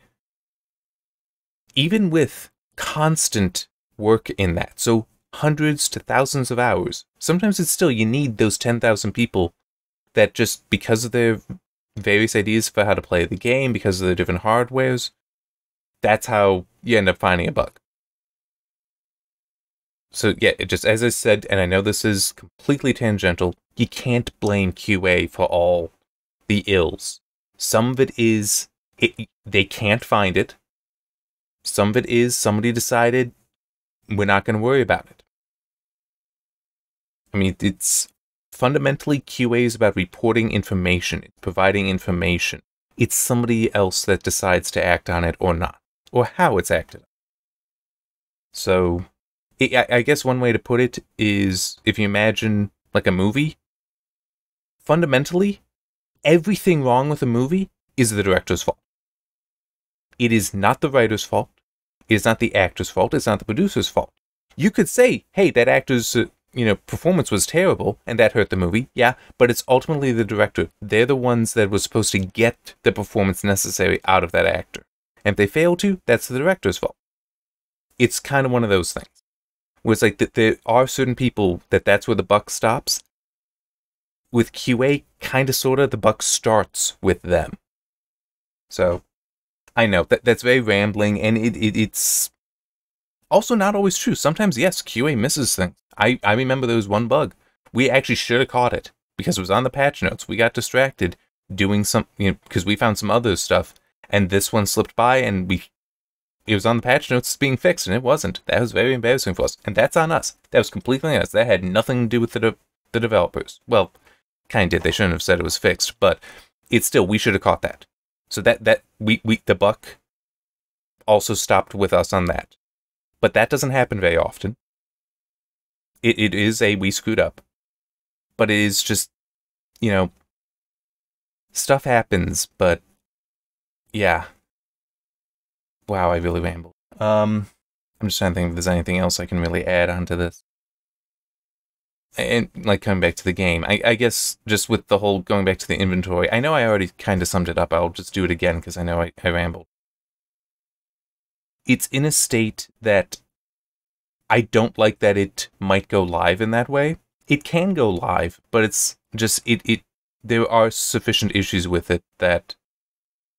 even with constant work in that, so hundreds to thousands of hours, sometimes it's still you need those 10,000 people that just because of their various ideas for how to play the game because of the different hardwares, that's how you end up finding a bug. So yeah, it just as I said, and I know this is completely tangential, you can't blame QA for all the ills. Some of it is it, they can't find it. Some of it is somebody decided we're not going to worry about it. I mean, it's fundamentally QA is about reporting information, providing information. It's somebody else that decides to act on it or not, or how it's acted on. So, I guess one way to put it is if you imagine like a movie, fundamentally, everything wrong with a movie is the director's fault. It is not the writer's fault. Is not the actor's fault. It's not the producer's fault. You could say, hey, that actor's uh, you know, performance was terrible and that hurt the movie, yeah, but it's ultimately the director. They're the ones that were supposed to get the performance necessary out of that actor. And if they fail to, that's the director's fault. It's kind of one of those things. Where it's like that there are certain people that that's where the buck stops. With QA, kind of sort of, the buck starts with them. So, I know that that's very rambling and it, it it's also not always true. Sometimes, yes, QA misses things. I, I remember there was one bug. We actually should have caught it because it was on the patch notes. We got distracted doing some, you know, because we found some other stuff and this one slipped by and we it was on the patch notes being fixed, and it wasn't. That was very embarrassing for us, and that's on us. That was completely on us. That had nothing to do with the de- the developers. Well, kind of did. They shouldn't have said it was fixed, but it's still we should have caught that. So that that we we the buck also stopped with us on that, but that doesn't happen very often. It it is a we screwed up, but it is just you know stuff happens, but yeah. Wow, I really rambled. Um, I'm just trying to think if there's anything else I can really add onto this. And like coming back to the game, I, I guess just with the whole going back to the inventory, I know I already kind of summed it up. I'll just do it again because I know I, I rambled. It's in a state that I don't like that it might go live in that way. It can go live, but it's just it it there are sufficient issues with it that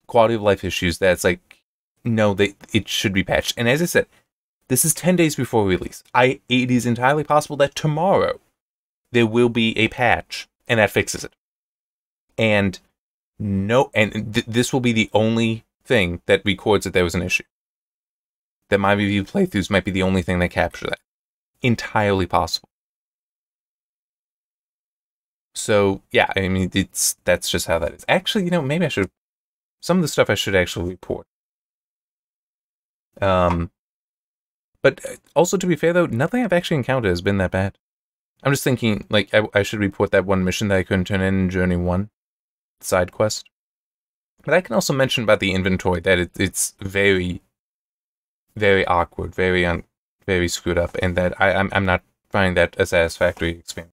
quality of life issues that's like no they it should be patched and as i said this is 10 days before release i it is entirely possible that tomorrow there will be a patch and that fixes it and no and th- this will be the only thing that records that there was an issue that my review playthroughs might be the only thing that capture that entirely possible so yeah, I mean it's that's just how that is. Actually, you know, maybe I should some of the stuff I should actually report. Um, but uh, also to be fair though, nothing I've actually encountered has been that bad. I'm just thinking like I, I should report that one mission that I couldn't turn in in Journey One, side quest. But I can also mention about the inventory that it, it's very, very awkward, very un, very screwed up, and that I, I'm I'm not finding that a satisfactory experience.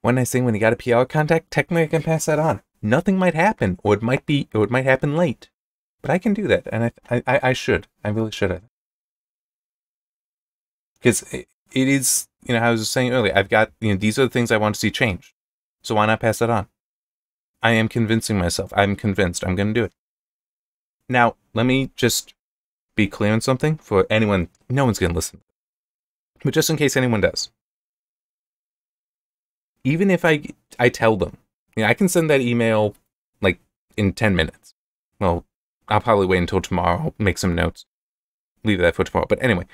When I say when you got a PR contact, technically I can pass that on. Nothing might happen, or it might be, or it might happen late. But I can do that, and I, I, I should. I really should. Because it, is, you know, I was saying earlier, I've got, you know, these are the things I want to see change. So why not pass that on? I am convincing myself. I'm convinced. I'm going to do it. Now, let me just be clear on something for anyone. No one's going to listen. But just in case anyone does even if I I tell them, you know, I can send that email like in 10 minutes. Well, I'll probably wait until tomorrow, make some notes, leave that for tomorrow. But anyway,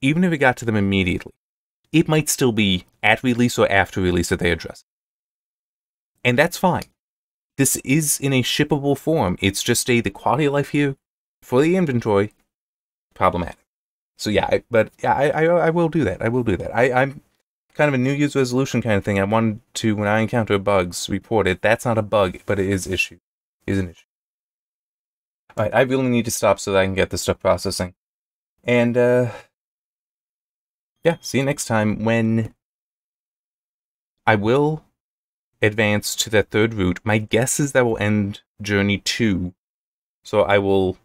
even if it got to them immediately, it might still be at release or after release that they address. And that's fine. This is in a shippable form. It's just a the quality of life here for the inventory problematic. So yeah, I, but yeah, I, I I will do that. I will do that. I I'm kind of a New Year's resolution kind of thing. I wanted to, when I encounter bugs, report it. That's not a bug, but it is issue. Is an issue. All right, I really need to stop so that I can get this stuff processing. And uh, yeah, see you next time when I will advance to that third route. My guess is that will end journey two. So I will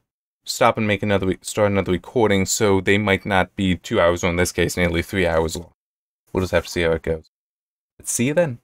stop and make another start another recording. So they might not be two hours, or in this case, nearly three hours long. We'll just have to see how it goes. But see you then.